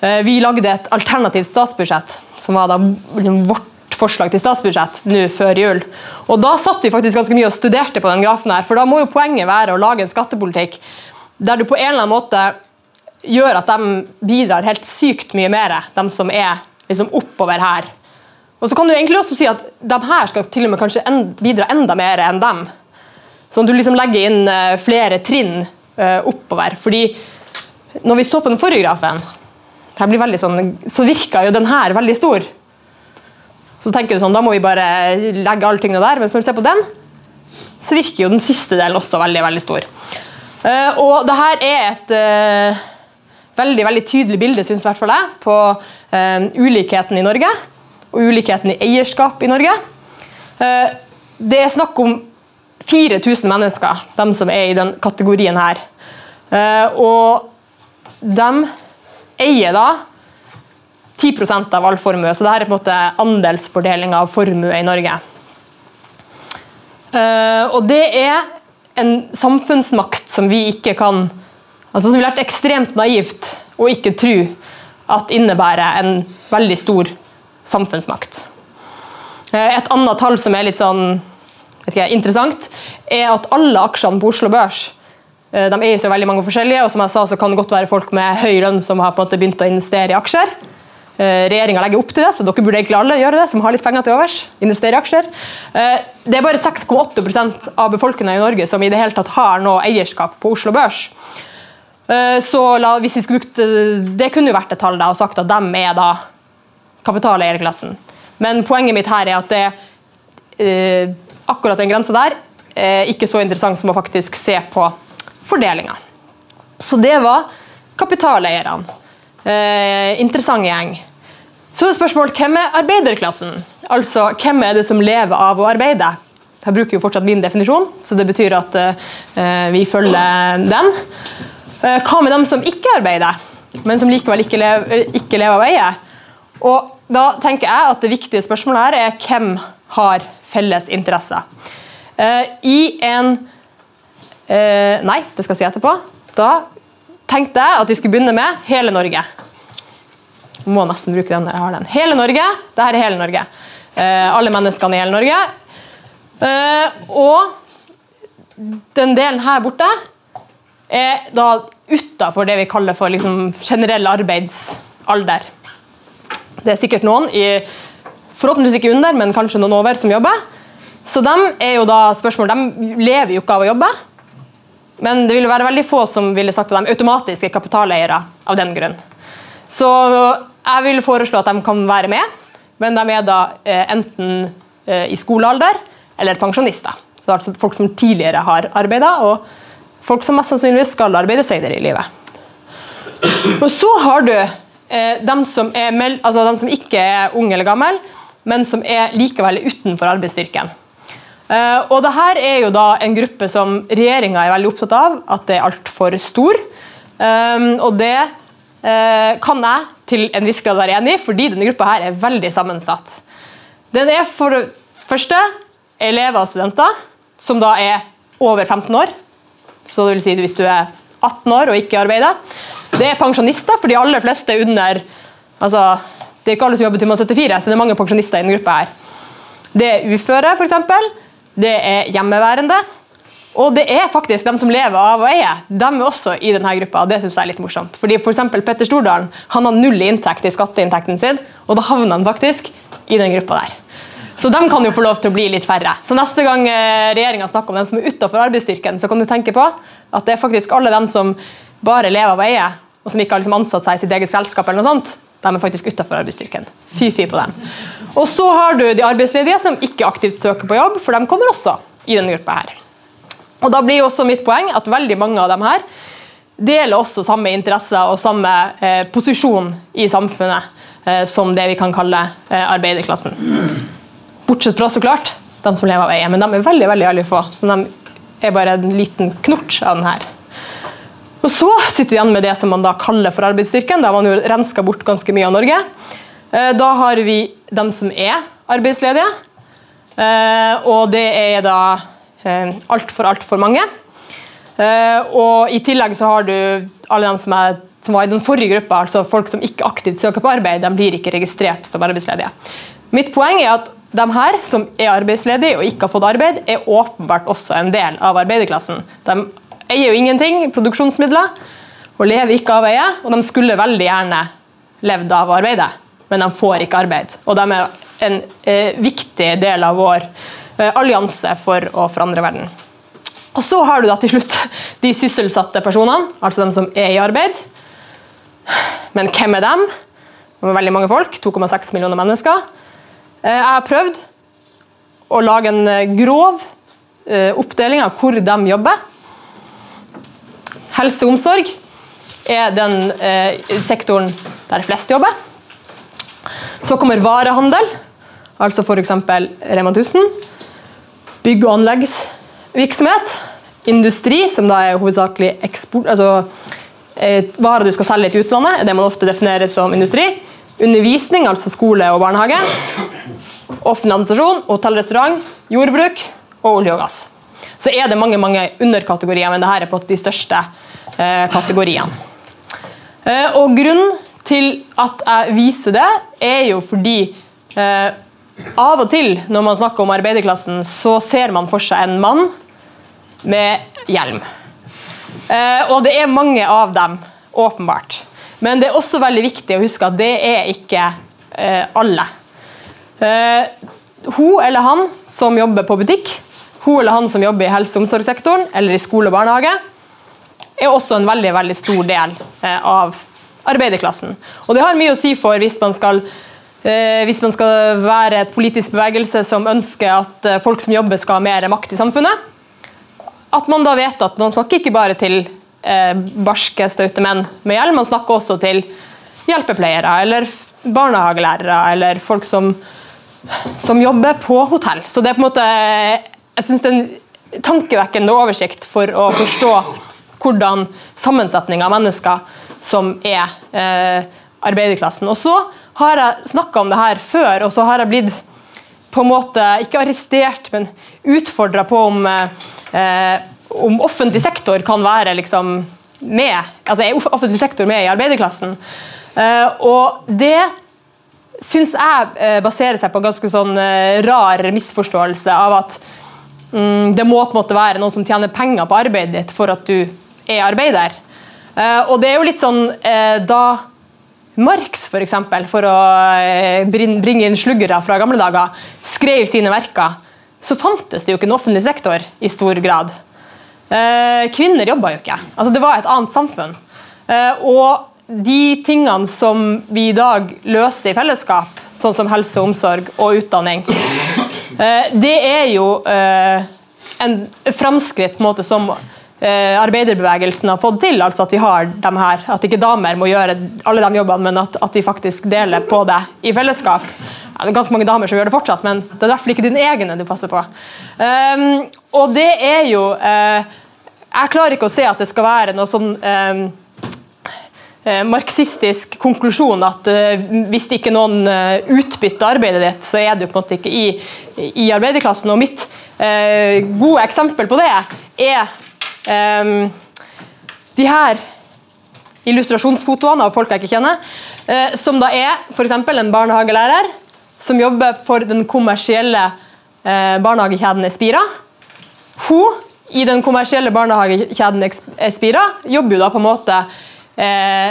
Eh, vi lagde et alternativt statsbudsjett, som var da liksom vårt forslag til statsbudsjett nå før jul. Og Da satt vi faktisk ganske mye og studerte på den grafen, her, for da må jo poenget være å lage en skattepolitikk der du på en eller annen måte gjør at de bidrar helt sykt mye mer, de som er liksom oppover her. Og så kan du egentlig også si at de her skal til og med kanskje bidra enda mer enn dem. Sånn at du liksom legger inn eh, flere trinn uh, oppover. Fordi når vi så på den forrige grafen, sånn, så virka jo den her veldig stor. Så tenker du sånn, Da må vi bare legge alle tingene der. Men når du ser på den, så virker jo den siste delen også veldig veldig stor. Uh, og det her er et veldig veldig tydelig bilde synes i hvert fall jeg, på ulikheten i Norge. Og ulikheten i eierskap i Norge. det er snakk om 4000 mennesker, de som er i den kategorien her. Eh, og de eier da 10% av all formue, så dette er på en måte andelsfordeling av formue i Norge. Eh, og det er en samfunnsmakt som vi ikke kan altså Som vi vært ekstremt naivt å ikke tro at innebærer en veldig stor samfunnsmakt. Eh, et annet tall som er litt sånn ikke, interessant, er at alle aksjene på Oslo Børs eh, de eies jo veldig mange forskjellige, og som jeg sa, så kan det godt være folk med høy lønn som har på en måte begynt å investere i aksjer. Eh, Regjeringa legger opp til det, så dere burde egentlig alle gjøre det. som har litt penger til overs, investere i aksjer. Det er bare 6,8% av befolkningen i Norge som i det hele tatt har noe eierskap på Oslo Børs. Så hvis vi skulle brukt, Det kunne jo vært et tall da, og sagt at de er da kapitaleierklassen. Men poenget mitt her er at det akkurat den grensa der eh, ikke så interessant som å faktisk se på fordelinga. Så det var kapitaleierne. Eh, interessant gjeng. Så er spørsmålet hvem er arbeiderklassen? Altså hvem er det som lever av å arbeide? Jeg bruker jo fortsatt min definisjon, så det betyr at eh, vi følger den. Eh, hva med dem som ikke arbeider, men som likevel ikke lever, ikke lever av eie? Og da tenker jeg at Det viktige spørsmålet her er hvem har felles interesser. Uh, I en uh, Nei, det skal jeg si etterpå. Da tenkte jeg at vi skulle begynne med hele Norge. Jeg må nesten bruke den jeg har den. Hele Norge. Dette er hele Norge. Uh, alle menneskene i hele Norge. og den delen her borte er da utafor det vi kaller for liksom, generell arbeidsalder. Det er sikkert noen i Forhåpentligvis ikke under, men kanskje noen over som jobber. Så de er jo da spørsmål, de lever jo ikke av å jobbe. Men det ville være veldig få som ville sagt at de er automatiske kapitaleiere av den grunn. Så jeg vil foreslå at de kan være med, men de er da eh, enten eh, i skolealder eller pensjonister. Så altså Folk som tidligere har arbeida, og folk som mest sannsynligvis skal arbeide senere i livet. Og så har du eh, dem, som er, altså de som ikke er unge eller gamle, men som er likevel utenfor arbeidsstyrken. Uh, og det her er jo da en gruppe som regjeringa er veldig opptatt av at det er altfor stor. Um, og det kan jeg til en viss grad være enig i, fordi denne gruppa her er veldig sammensatt. Den er for det første elever og studenter, som da er over 15 år. Så det vil si hvis du er 18 år og ikke arbeider. Det er pensjonister, for de aller fleste er under altså, det er ikke alle som jobber til man er 74, så det er mange pensjonister i denne gruppa. her. Det er uføre, f.eks. Det er hjemmeværende. Og det er faktisk de som lever av å eie. De er også i denne gruppa. Det synes jeg er litt morsomt. Fordi for Petter Stordalen han har null inntekt i skatteinntekten sin, og da havner han faktisk i den gruppa der. Så de kan jo få lov til å bli litt færre. Så neste gang eh, regjeringa snakker om dem som er utafor arbeidsstyrken, så kan du tenke på at det er faktisk alle dem som bare lever av å eie, og som ikke har liksom ansatt seg i sitt eget selskap, eller noe sånt, de er faktisk utafor arbeidsstyrken. Fy-fy på dem. Og så har du de arbeidsledige som ikke aktivt søker på jobb, for de kommer også i denne gruppa her. Og Da blir også mitt poeng at veldig mange av dem her deler også samme interesser og samme eh, posisjon i samfunnet eh, som det vi kan kalle eh, arbeiderklassen. Bortsett fra så klart de som lever av eie, men de er veldig veldig, veldig få. Så de er bare en liten knort av den her. Og Så sitter vi igjen med det som man da kaller for arbeidsstyrken. Da har man jo renska bort ganske mye av Norge. Eh, da har vi dem som er arbeidsledige, eh, og det er da altfor, eh, altfor mange. Og I tillegg så har du alle dem som, er, som var i den forrige gruppa, altså folk som ikke aktivt søker på arbeid, de blir ikke registrert som arbeidsledige. Mitt poeng er at de her som er arbeidsledige og ikke har fått arbeid, er åpenbart også en del av arbeiderklassen. De eier jo ingenting, produksjonsmidler, og lever ikke av eie. Og de skulle veldig gjerne levd av arbeidet, men de får ikke arbeid. Og de er en eh, viktig del av vår eh, allianse for å forandre verden. Og så har du da til slutt de sysselsatte personene, altså de som er i arbeid. Men hvem er dem? Det er veldig mange folk, 2,6 millioner mennesker. Eh, jeg har prøvd å lage en eh, grov eh, oppdeling av hvor de jobber. Helse og omsorg er den sektoren der flest jobber. Så kommer varehandel, altså f.eks. Rema 1000. Bygg- og anleggsvirksomhet. Industri, som da er hovedsakelig eksport, altså varer du skal selge til utlandet, det man ofte definerer som industri. Undervisning, altså skole og barnehage. Offentlig administrasjon, hotell, restaurant, jordbruk og olje og gass. Så er det mange mange underkategorier, men dette er på de største eh, kategoriene. Eh, og Grunnen til at jeg viser det, er jo fordi eh, av og til når man snakker om arbeiderklassen, så ser man for seg en mann med hjelm. Eh, og det er mange av dem, åpenbart. Men det er også veldig viktig å huske at det er ikke eh, alle. Eh, hun eller han som jobber på butikk, hun eller han som jobber i helse- og omsorgssektoren eller i skole og barnehage, er også en veldig, veldig stor del eh, av arbeiderklassen. Og det har mye å si for hvis man skal eh, hvis man skal være et politisk bevegelse som ønsker at eh, folk som jobber skal ha mer makt i samfunnet, at man da vet at man snakker ikke bare til barske, staute menn med hjelm. Man snakker også til hjelpepleiere eller barnehagelærere eller folk som, som jobber på hotell. Så det er på en måte jeg synes det er en tankevekkende oversikt for å forstå hvordan sammensetning av mennesker som er eh, arbeiderklassen. Og så har jeg snakka om det her før, og så har jeg blitt på en måte ikke arrestert, men utfordra på om eh, om offentlig sektor kan være liksom med, altså er offentlig sektor med i arbeiderklassen. Eh, og det syns jeg uh, baserer seg på en ganske sånn uh, rar misforståelse av at mm, det må på en måte være noen som tjener penger på arbeidet ditt for at du er arbeider. og det er jo litt sånn da Marx, for, eksempel, for å bringe inn sluggere fra gamle dager, skrev sine verker, så fantes det jo ikke en offentlig sektor i stor grad. Eh, kvinner jobba jo ikke. Altså, det var et annet samfunn. Eh, og de tingene som vi i dag løser i fellesskap, sånn som helse, omsorg og utdanning, eh, det er jo en framskritt på en måte som arbeiderbevegelsen har fått til. altså At vi har dem her, at ikke damer må gjøre alle de jobbene, men at, at de faktisk deler på det i fellesskap. Det er ganske mange damer som gjør det fortsatt, men det er derfor ikke din egne du passer på. Um, og det er jo uh, Jeg klarer ikke å se at det skal være noe sånn um, marxistisk konklusjon at uh, hvis ikke noen uh, utbytter arbeidet ditt, så er du på en måte ikke i, i arbeiderklassen. Og mitt uh, gode eksempel på det er um, de her illustrasjonsfotoene av folk jeg ikke kjenner, som da er f.eks. en barnehagelærer som jobber for den kommersielle uh, barnehagekjeden Espira. Hun i den kommersielle barnehagekjeden Espira jobber jo da på en måte uh,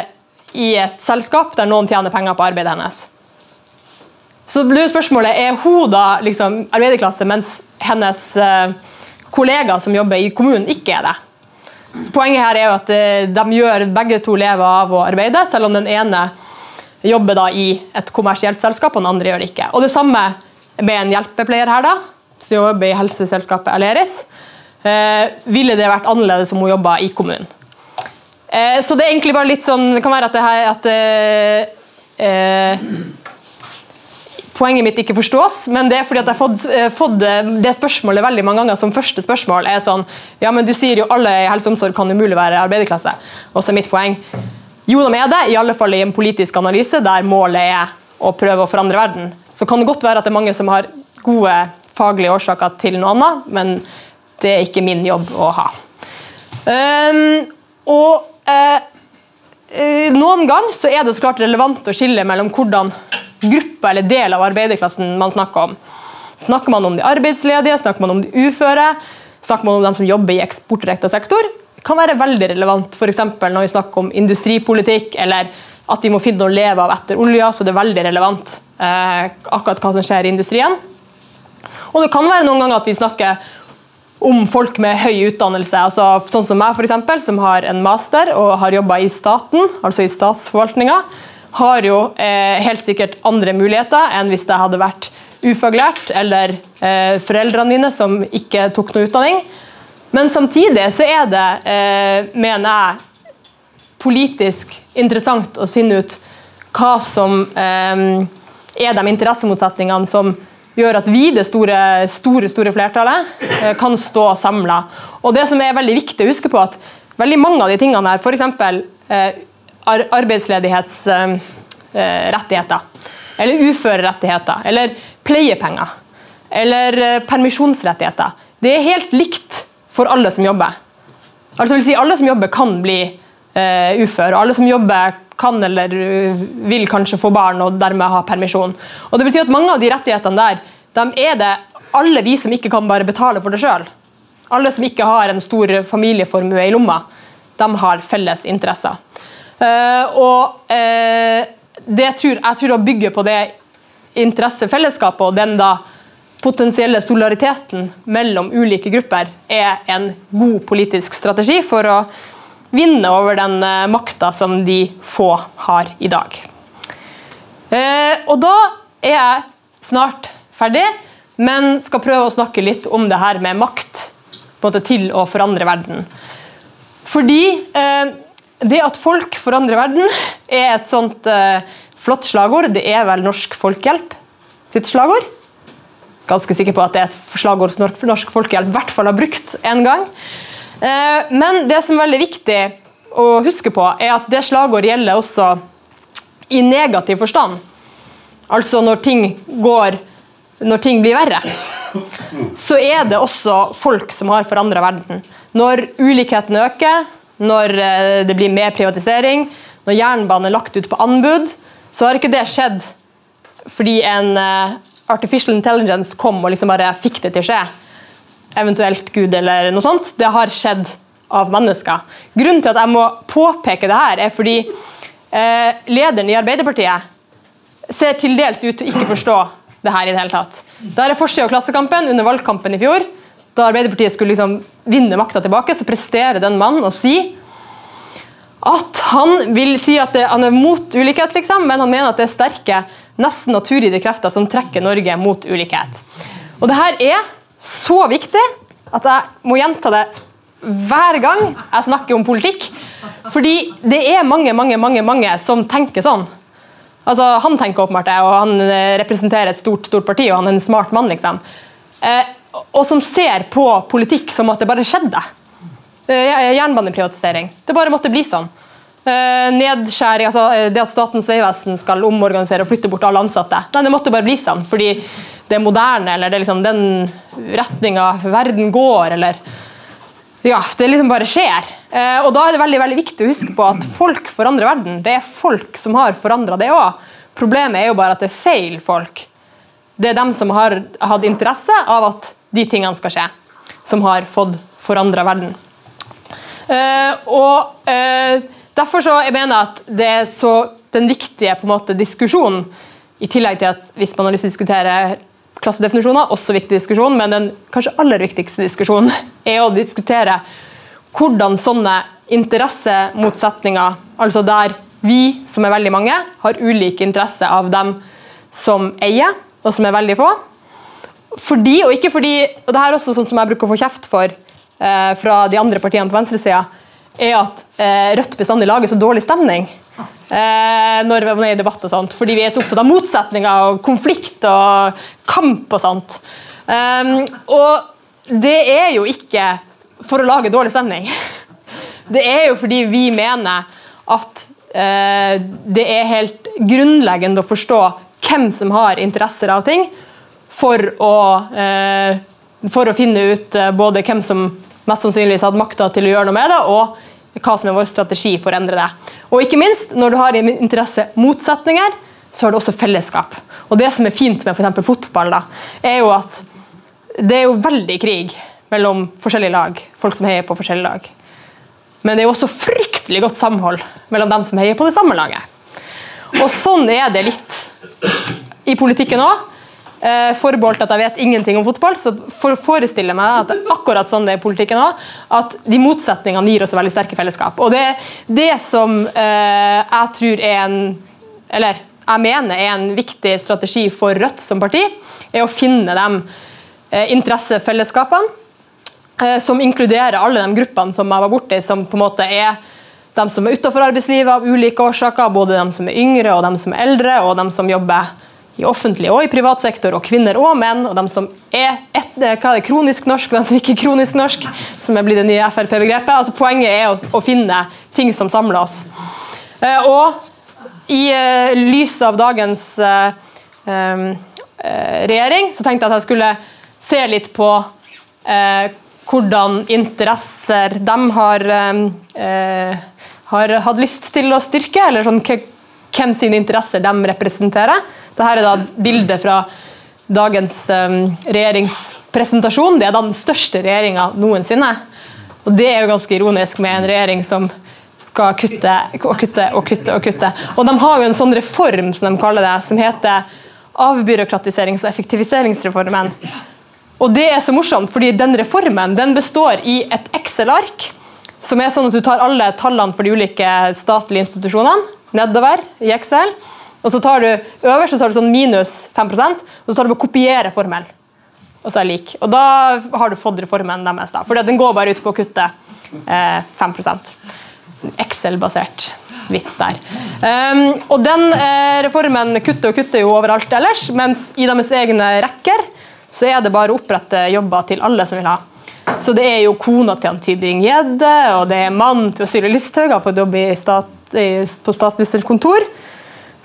i et selskap der noen tjener penger på arbeidet hennes. Så blir spørsmålet er hun da liksom arbeiderklasse, mens hennes kollegaer som jobber i kommunen, ikke er det. Poenget her er jo at eh, de gjør begge to lever av å arbeide, selv om den ene jobber da i et kommersielt selskap, og den andre gjør det ikke. Og Det samme med en hjelpepleier her, da, som jobber i helseselskapet Aleris. Eh, ville det vært annerledes om hun jobba i kommunen. Eh, så det er egentlig bare litt sånn Det kan være at det her at eh, eh, Poenget mitt ikke forstås, men det er fordi at jeg har fått, eh, fått det spørsmålet veldig mange ganger som første spørsmål. er sånn Ja, men du sier jo alle i helse og omsorg kan umulig være arbeiderklasse. Og så er mitt poeng Jo, de er det, i alle fall i en politisk analyse der målet er å prøve å forandre verden. Så kan det godt være at det er mange som har gode faglige årsaker til noe annet, men det er ikke min jobb å ha. Um, og uh, noen gang så er det så klart relevant å skille mellom hvordan gruppe eller del av arbeiderklassen man snakker om. Snakker man om de arbeidsledige, snakker man om de uføre, snakker man om dem som jobber i eksportrettet sektor, kan være veldig relevant f.eks. når vi snakker om industripolitikk eller at vi må finne å leve av etter olja, så det er veldig relevant eh, akkurat hva som skjer i industrien. Og det kan være noen ganger at vi snakker om folk med høy utdannelse, altså sånn som meg for eksempel, som har en master og har jobba i staten, altså i statsforvaltninga, har jo eh, helt sikkert andre muligheter enn hvis jeg hadde vært ufaglært eller eh, foreldrene mine som ikke tok noe utdanning. Men samtidig så er det, eh, mener jeg, politisk interessant å finne ut hva som eh, er de interessemotsetningene som gjør at vi, det store, store, store flertallet, eh, kan stå samla. Og det som er veldig viktig å huske på, at veldig mange av de tingene her, f.eks. Eh, ar arbeidsledighetsrettigheter, eh, eller uførerettigheter, eller pleiepenger, eller eh, permisjonsrettigheter, det er helt likt for alle som jobber. Altså vil si Alle som jobber, kan bli uh, ufør, alle som jobber, kan eller vil kanskje få barn og dermed ha permisjon. Og det betyr at Mange av de rettighetene der de er det alle vi som ikke kan bare betale for det sjøl. Alle som ikke har en stor familieformue i lomma, de har felles interesser. Uh, og det tror, jeg tror å bygge på det interessefellesskapet og den da potensielle solidariteten mellom ulike grupper er en god politisk strategi for å vinne over den uh, makta som de få har i dag. Og da er jeg snart ferdig, men skal prøve å snakke litt om det her med makt måte, til å forandre verden. Fordi det at folk forandrer verden, er et sånt flott slagord. Det er vel Norsk Folkehjelp sitt slagord ganske sikker på at det er et slagord som Norsk Folkehjelp i hvert fall har brukt en gang. Uh, men det som er veldig viktig å huske på, er at det slagordet gjelder også i negativ forstand. Altså når ting går Når ting blir verre. Så er det også folk som har forandra verden. Når ulikheten øker, når eh, det blir mer privatisering, når jernbanen er lagt ut på anbud, så har ikke det skjedd fordi en eh, artificial intelligence kom og liksom bare fikk det til å skje, eventuelt Gud eller noe sånt, det har skjedd av mennesker. Grunnen til at jeg må påpeke det her, er fordi eh, lederen i Arbeiderpartiet ser til dels ut til å ikke forstå det her i det hele tatt. Det er forsida av Klassekampen under valgkampen i fjor, da Arbeiderpartiet skulle liksom vinne makta tilbake, så presterer den mannen å si at han vil si at det, han er mot ulikhet, liksom, men han mener at det er sterke nesten naturgitte krefter som trekker Norge mot ulikhet. Og det her er så viktig at jeg må gjenta det hver gang jeg snakker om politikk. Fordi det er mange mange, mange, mange som tenker sånn. Altså, Han tenker åpenbart det, og han eh, representerer et stort stort parti, og han er en smart mann. liksom. Eh, og som ser på politikk som at det bare skjedde. Eh, jernbaneprivatisering. Det bare måtte bli sånn. Eh, nedskjæring, altså eh, Det at Statens vegvesen skal omorganisere og flytte bort alle ansatte. Nei, Det måtte bare bli sånn, fordi det er moderne, eller det er liksom den retninga verden går, eller Ja, det liksom bare skjer. Og da er det veldig veldig viktig å huske på at folk forandrer verden. Det er folk som har forandra det òg. Problemet er jo bare at det er feil folk. Det er dem som har hatt interesse av at de tingene skal skje, som har fått forandra verden. og Derfor så jeg mener at det er så den viktige på en måte, diskusjonen, i tillegg til at hvis man har lyst til å diskutere klassedefinisjoner, også viktig diskusjon, men den kanskje aller viktigste diskusjonen er å diskutere hvordan sånne interessemotsetninger, altså der vi, som er veldig mange, har ulike interesse av dem som eier, og som er veldig få. Fordi, og ikke fordi, og det her er også sånn som jeg bruker å få kjeft for eh, fra de andre partiene på venstresida, er at eh, Rødt bestandig lager så dårlig stemning. Eh, når vi er i debatt og sånt, fordi vi er så opptatt av motsetninger og konflikt og kamp og sånt. Um, og det er jo ikke for å lage dårlig stemning. Det er jo fordi vi mener at eh, det er helt grunnleggende å forstå hvem som har interesser av ting, for å, eh, for å finne ut eh, både hvem som mest sannsynligvis hadde makta til å gjøre noe med det, og hva som er vår strategi for å endre det. Og ikke minst, når du har i interesse motsetninger, så har du også fellesskap. Og det som er fint med f.eks. fotball, da, er jo at det er jo veldig krig mellom forskjellige lag, folk som heier på forskjellige lag. Men det er jo også fryktelig godt samhold mellom dem som heier på det samme laget. Og sånn er det litt i politikken òg. Eh, forbeholdt at jeg vet ingenting om fotball, så for forestiller jeg meg at det er akkurat sånn det er i politikken òg, at de motsetningene gir oss veldig sterke fellesskap. Og det, det som eh, jeg tror er en Eller jeg mener er en viktig strategi for Rødt som parti, er å finne de eh, interessefellesskapene Eh, som inkluderer alle de gruppene som jeg var borti, som på en måte er de som er utenfor arbeidslivet av ulike årsaker, både de som er yngre og de som er eldre, og de som jobber i offentlig og i privat sektor, og kvinner og menn, og de som er, et, eh, er det, kronisk norsk, og de som ikke er kronisk norsk, som er blitt det nye Frp-begrepet. Altså, poenget er å, å, finne ting som samler oss. Eh, og i eh, lys av dagens eh, uh, regjering så tenkte jeg at jeg skulle se litt på hvordan interesser de har, eh, har hatt lyst til å styrke, eller sånn, hvem sine interesser de representerer. Dette er da bildet fra dagens eh, regjeringspresentasjon. Det er da den største regjeringa noensinne. Og Det er jo ganske ironisk med en regjering som skal kutte og kutte og kutte. Og kutte. Og de har jo en sånn reform som de kaller det, som heter avbyråkratiserings- og effektiviseringsreformen. Og det er så morsomt, fordi den reformen den består i et Excel-ark. Som er sånn at du tar alle tallene for de ulike statlige institusjonene nedover i Excel. Og så tar du øverst så tar du sånn minus 5% og så tar du på kopiere formel. Og så er lik. Og da har du fått reformen deres. da, For den går bare ut på å kutte eh, 5 Excel-basert vits der. Um, og den eh, reformen kutter og kutter jo overalt ellers, mens i deres egne rekker så er det bare å opprette jobber til alle som vil ha. Så det er jo kona til Tybring-Gjedde, og det er mannen til Sylvi Listhaug har fått jobb stat, på statsministerens kontor.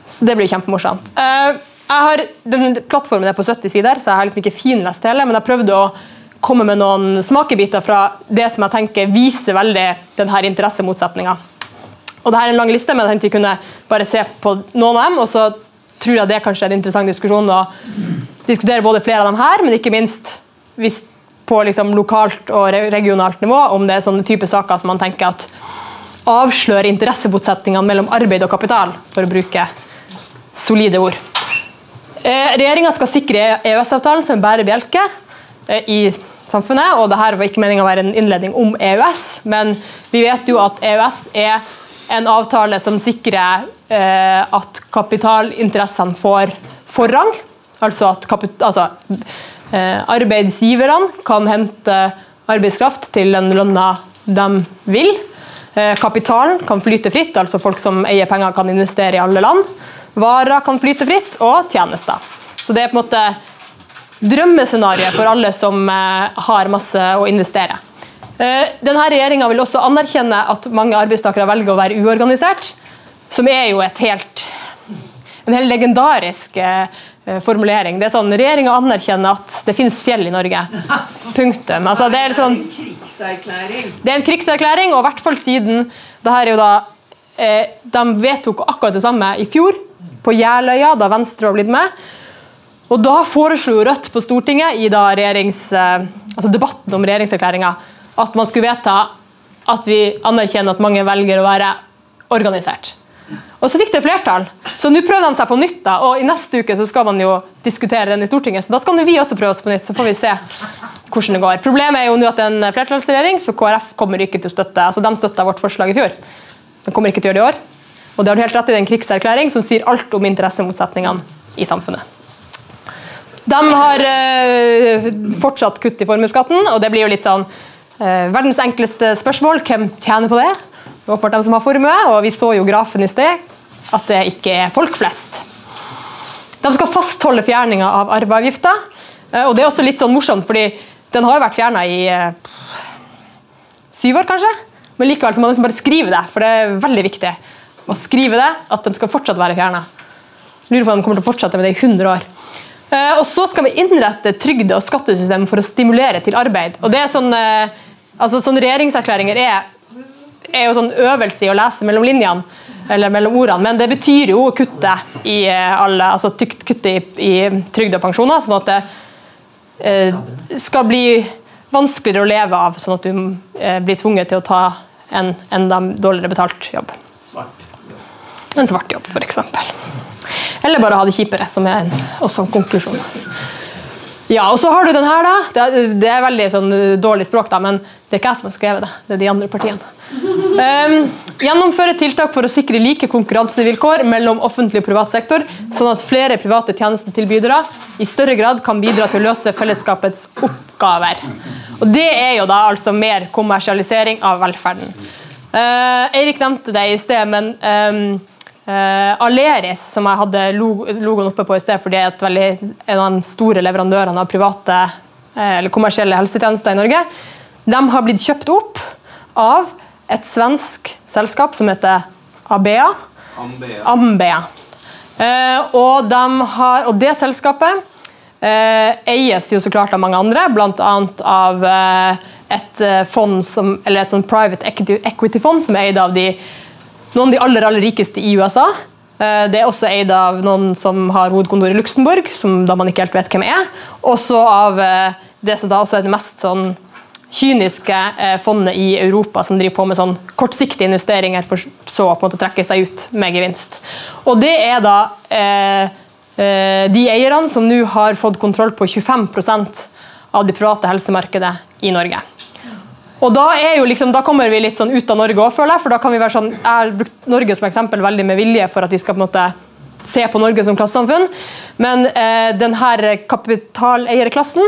Så det blir kjempemorsomt. Uh, jeg har, den Plattformen er på 70 sider, så jeg har liksom ikke finlest hele, men jeg prøvde å komme med noen smakebiter fra det som jeg tenker viser veldig denne interessemotsetninga. Og det her er en lang liste, men jeg tenkte vi kunne bare se på noen av dem, og så tror jeg det kanskje er en interessant diskusjon å diskutere både flere av dem her, men ikke minst på liksom lokalt og regionalt nivå, om det er sånne type saker som man tenker at avslører interessemotsetningene mellom arbeid og kapital, for å bruke solide ord. Eh, Regjeringa skal sikre EØS-avtalen som en bærebjelke eh, i samfunnet. og Dette var ikke meningen å være en innledning om EØS, men vi vet jo at EØS er en avtale som sikrer eh, at kapitalinteressene får forrang. Altså at altså, eh, arbeidsgiverne kan hente arbeidskraft til den lønna de vil. Eh, kapitalen kan flyte fritt, altså folk som eier penger kan investere i alle land. Varer kan flyte fritt, og tjenester. Så det er på en måte drømmescenarioet for alle som eh, har masse å investere. Eh, denne regjeringa vil også anerkjenne at mange arbeidstakere velger å være uorganisert, som er jo helt, en helt legendarisk formulering. Det er sånn, Regjeringa anerkjenner at det finnes fjell i Norge. Punktum. Altså, det, er litt sånn, det er en krigserklæring, og i hvert fall siden det her er jo da, eh, De vedtok akkurat det samme i fjor, på Jeløya, da Venstre var blitt med. Og Da foreslo Rødt på Stortinget i da regjerings, altså debatten om regjeringserklæringa at man skulle vedta at vi anerkjenner at mange velger å være organisert. Og så fikk det flertall. Så nå prøvde han seg på nytt. da, og I neste uke så skal man jo diskutere den i Stortinget, så da skal vi også prøve oss på nytt. Så får vi se hvordan det går. Problemet er jo nå at det er en flertallsregjering, så KrF kommer ikke til å støtte. altså De støtta vårt forslag i fjor. De kommer ikke til å gjøre det i år. Og det har du helt rett i, det er en krigserklæring som sier alt om interessemotsetningene i samfunnet. De har øh, fortsatt kutt i formuesskatten, og det blir jo litt sånn øh, verdens enkleste spørsmål hvem tjener på det? Åpenbart de som har formue, og vi så jo grafen i sted at det ikke er folk flest. De skal fastholde fjerninga av arveavgifta. Eh, og det er også litt sånn morsomt, fordi den har jo vært fjerna i uh, syv år, kanskje. Men likevel må man liksom bare skrive det, for det er veldig viktig å skrive det, at den skal fortsatt være fjerna. Lurer på om den kommer til å fortsette med det i 100 år. Uh, og så skal vi innrette trygde- og skattesystem for å stimulere til arbeid. Og det er sånn, uh, altså sånn Regjeringserklæringer er, er jo sånn øvelse i å lese mellom linjene, eller mellom ordene, men det betyr jo å kutte i alle, altså kutte i, i trygd og pensjoner, sånn at det skal bli vanskeligere å leve av, sånn at du eh, blir tvunget til å ta en enda dårligere betalt jobb. Svart. En svart jobb, f.eks. Eller bare ha det kjipere, som er en, også en konklusjon. Ja, og så har du den her, da. Det er, det er veldig sånn, dårlig språk, da, men det er ikke jeg som har skrevet det. Det er de andre partiene. Um, gjennomføre tiltak for å sikre like konkurransevilkår mellom offentlig og privat sektor, sånn at flere private tjenestetilbydere i større grad kan bidra til å løse fellesskapets oppgaver. Og Det er jo da altså mer kommersialisering av velferden. Uh, Eirik nevnte det i sted, men um, Uh, Aleris, som jeg hadde logoen oppe på i sted, for det er veldig, en av de store leverandørene av private uh, eller kommersielle helsetjenester i Norge, de har blitt kjøpt opp av et svensk selskap som heter Abea. Ambea. Ambea. Eh, og, de har, og, det selskapet eies jo så klart av mange andre, bl.a. av et fond som, eller et sånn private equity-fond som er eid av de noen av de aller, aller rikeste i USA. Eh, det er også eid av noen som har hovedkontor i Luxembourg, som da man ikke helt vet hvem er. Også av eh, det som da også er det mest sånn kyniske eh, fondet i Europa, som driver på med sånn kortsiktige investeringer for så å på en måte trekke seg ut med gevinst. Og det er da eh, de eierne som nå har fått kontroll på 25% av det private helsemarkedet i Norge. Og da, liksom, da, kommer vi litt sånn ut av Norge òg, føler jeg. For da kan vi være sånn, Jeg har brukt Norge som eksempel veldig med vilje for at vi skal på en måte se på Norge som klassesamfunn. Men eh, denne kapitaleierklassen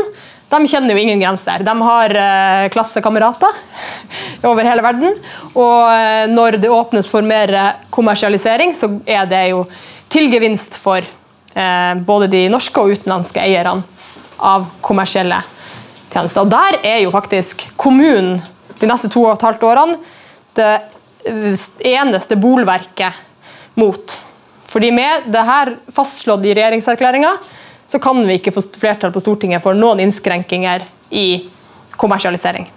de kjenner jo ingen grenser. De har eh, klassekamerater over hele verden. Og eh, når det åpnes for mer eh, kommersialisering, så er det jo til gevinst for eh, både de norske og utenlandske eierne av kommersielle tjenester. Og Der er jo faktisk kommunen de neste to og et halvt årene det eh, eneste bolverket mot. Fordi med det her fastslått i regjeringserklæringa, så kan vi ikke få flertall på Stortinget for noen innskrenkinger i kommersialisering.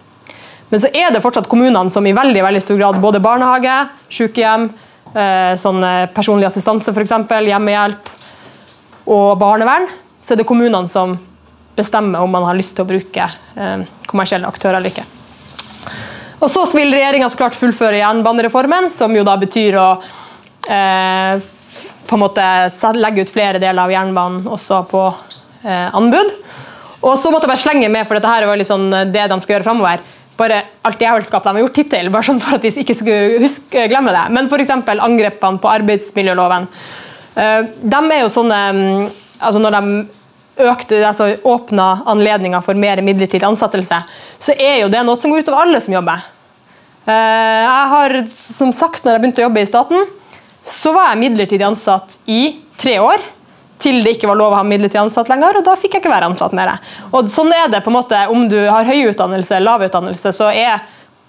Men så er det fortsatt kommunene som i veldig, veldig stor grad både barnehage, sykehjem, eh, sånn personlig assistanse f.eks., hjemmehjelp og barnevern, så er det kommunene som bestemmer om man har lyst til å bruke eh, kommersielle aktører eller ikke. Og Så vil regjeringa fullføre jernbanereformen, som jo da betyr å eh, på en måte legge ut flere deler av jernbanen også på eh, anbud. Og så måtte jeg bare slenge med, for dette her var liksom det de skal gjøre framover. Bare alt jævelskap de har gjort hittil, bare sånn for at vi ikke skulle huske, glemme det. Men f.eks. angrepene på arbeidsmiljøloven. Eh, de er jo sånne mm, altså Når de økte, altså åpna anledninger for mer midlertidig ansettelse, så er jo det noe som går utover alle som jobber. Eh, jeg har, som sagt, når jeg begynte å jobbe i staten, så var jeg midlertidig ansatt i tre år. Til det ikke var lov å ha midlertidig ansatt lenger, og da fikk jeg ikke være ansatt mer. Og sånn er det på en måte Om du har høy utdannelse eller lav utdannelse, så er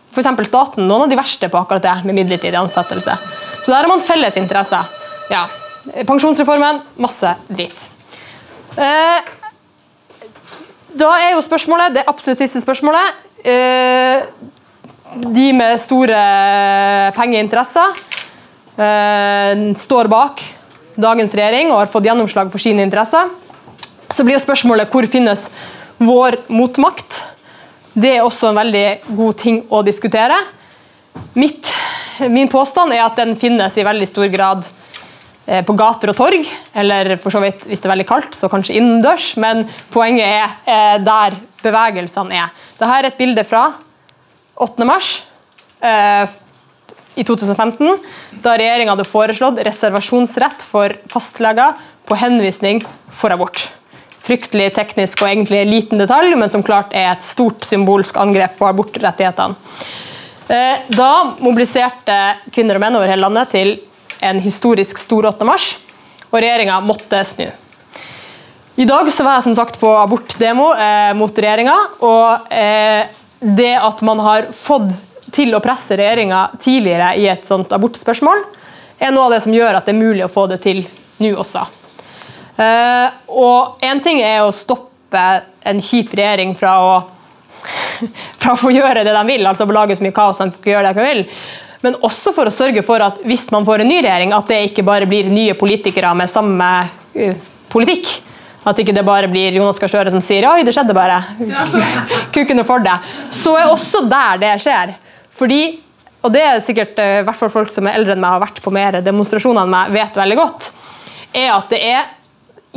f.eks. staten noen av de verste på akkurat det med midlertidig ansettelse. Så der har man felles interesser. Ja. Pensjonsreformen, masse drit. Eh, da er jo spørsmålet, det absolutt siste spørsmålet eh, De med store pengeinteresser står bak dagens regjering og har fått gjennomslag for sine interesser. Så blir jo spørsmålet hvor finnes vår motmakt? Det er også en veldig god ting å diskutere. Mitt, min påstand er at den finnes i veldig stor grad Eh, på gater og torg, eller for så vidt hvis det er veldig kaldt, så kanskje innendørs. Men poenget er eh, der bevegelsene er. Dette er et bilde fra 8. mars eh, i 2015, da regjeringa hadde foreslått reservasjonsrett for fastleger på henvisning for abort. fryktelig teknisk og egentlig liten detalj, men som klart er et stort symbolsk angrep på abortrettighetene. Eh, da mobiliserte kvinner og menn over hele landet til en historisk stor 8. mars, og regjeringa måtte snu. I dag så var jeg som sagt på abortdemo eh, mot regjeringa, og eh, det at man har fått til å presse regjeringa tidligere i et sånt abortspørsmål, er noe av det som gjør at det er mulig å få det til nå også. Uh, og Én ting er å stoppe en kjip regjering fra å, fra å få gjøre det de vil, altså å lage så mye kaos de får gjøre det de vil, men også for å sørge for at hvis man får en ny regjering, at det ikke bare blir nye politikere med samme uh, politikk. At ikke det bare blir Jonas Gahr Støre som sier 'oi, det skjedde bare'. Kuken for det. Så er også der det skjer. Fordi, og det er sikkert eh, i folk som er eldre enn meg har vært på mer demonstrasjoner enn meg, vet veldig godt, er at det er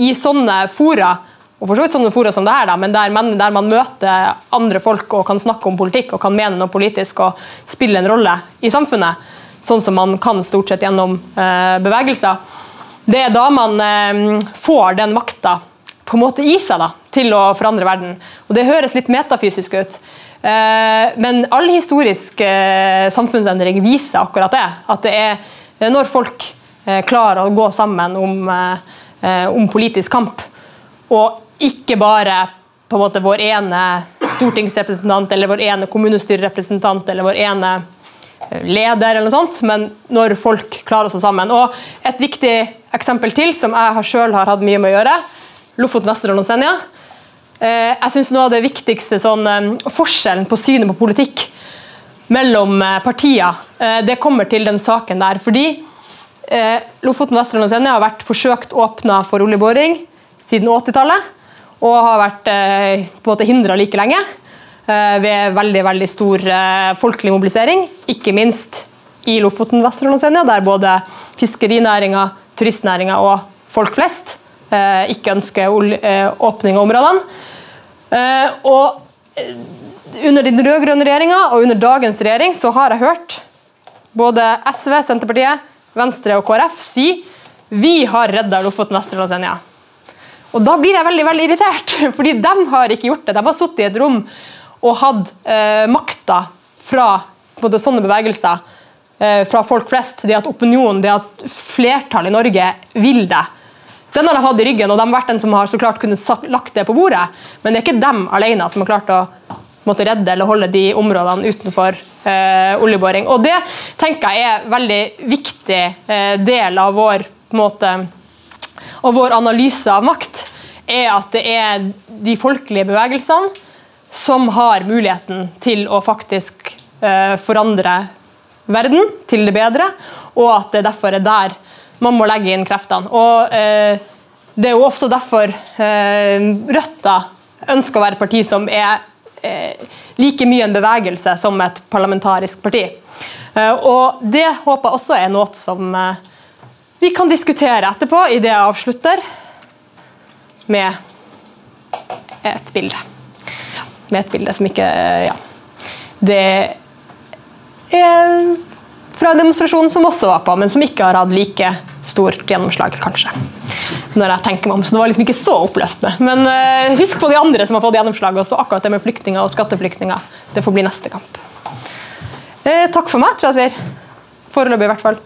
i sånne fora og for så vidt sånne fora som det her, da, men der man, der man, møter andre folk og kan snakke om politikk og kan mene noe politisk og spille en rolle i samfunnet, sånn som man kan stort sett gjennom eh, bevegelser, det er da man eh, får den makta på en måte i seg da, til å forandre verden. Og Det høres litt metafysisk ut, men all historisk eh, samfunnsendring viser akkurat det. At det er når folk eh, klarer å gå sammen om, om politisk kamp, og ikke bare på en måte vår ene stortingsrepresentant eller vår ene kommunestyrerepresentant eller vår ene leder, eller noe sånt, men når folk klarer stå sammen. Og Et viktig eksempel til, som jeg selv har hatt mye med å gjøre, Lofoten, Vesterålen og Senja. Eh, jeg synes Noe av det viktigste sånn, eh, forskjellen på synet på politikk mellom eh, partier, det kommer til den saken der. Fordi Lofoten, Vesterålen og Senja har vært forsøkt åpna for oljeboring siden 80-tallet. Og har vært på en måte hindra like lenge ved veldig veldig stor folkelig mobilisering. Ikke minst i Lofoten, Vesterålen og Senja, der både fiskerinæringa, turistnæringa og folk flest ikke ønsker åpning av områdene. Eh, og eh, under den rød-grønne regjeringa og under dagens regjering så har jeg hørt både SV, Senterpartiet, Venstre og KrF si vi har redda Lofoten, Vesterålen og Senja. Og Da blir jeg veldig veldig irritert, fordi de har ikke gjort det. De har sittet i et rom og hatt eh, makta fra både sånne bevegelser eh, fra folk flest. Det at opinionen, det at flertallet i Norge vil det. Den har de hatt i ryggen, og de har vært den som har så klart kunnet lagt det på bordet. Men det er ikke dem alene som har klart å måtte redde eller holde de områdene utenfor eh, oljeboring. Og Det tenker jeg er en veldig viktig eh, del av vår, måte, av vår analyse av makt. er at det er de folkelige bevegelsene som har muligheten til å faktisk eh, forandre verden til det bedre, og at det derfor er der man må legge inn kreftene. Og eh, Det er jo også derfor eh, Rødt ønsker å være et parti som er eh, like mye en bevegelse som et parlamentarisk parti. Eh, og Det håper jeg også er noe som eh, vi kan diskutere etterpå, idet jeg avslutter med et bilde. Med et bilde som ikke Ja. Det er fra en demonstrasjon som også var på, men som ikke har hatt like stort gjennomslag, kanskje. Når jeg tenker meg om, så Det var liksom ikke så oppløftende. Men uh, husk på de andre som har fått gjennomslag. Også akkurat det med flyktninger og skatteflyktninger. Det får bli neste kamp. Uh, takk for meg, tror jeg sier. Foreløpig, i hvert fall.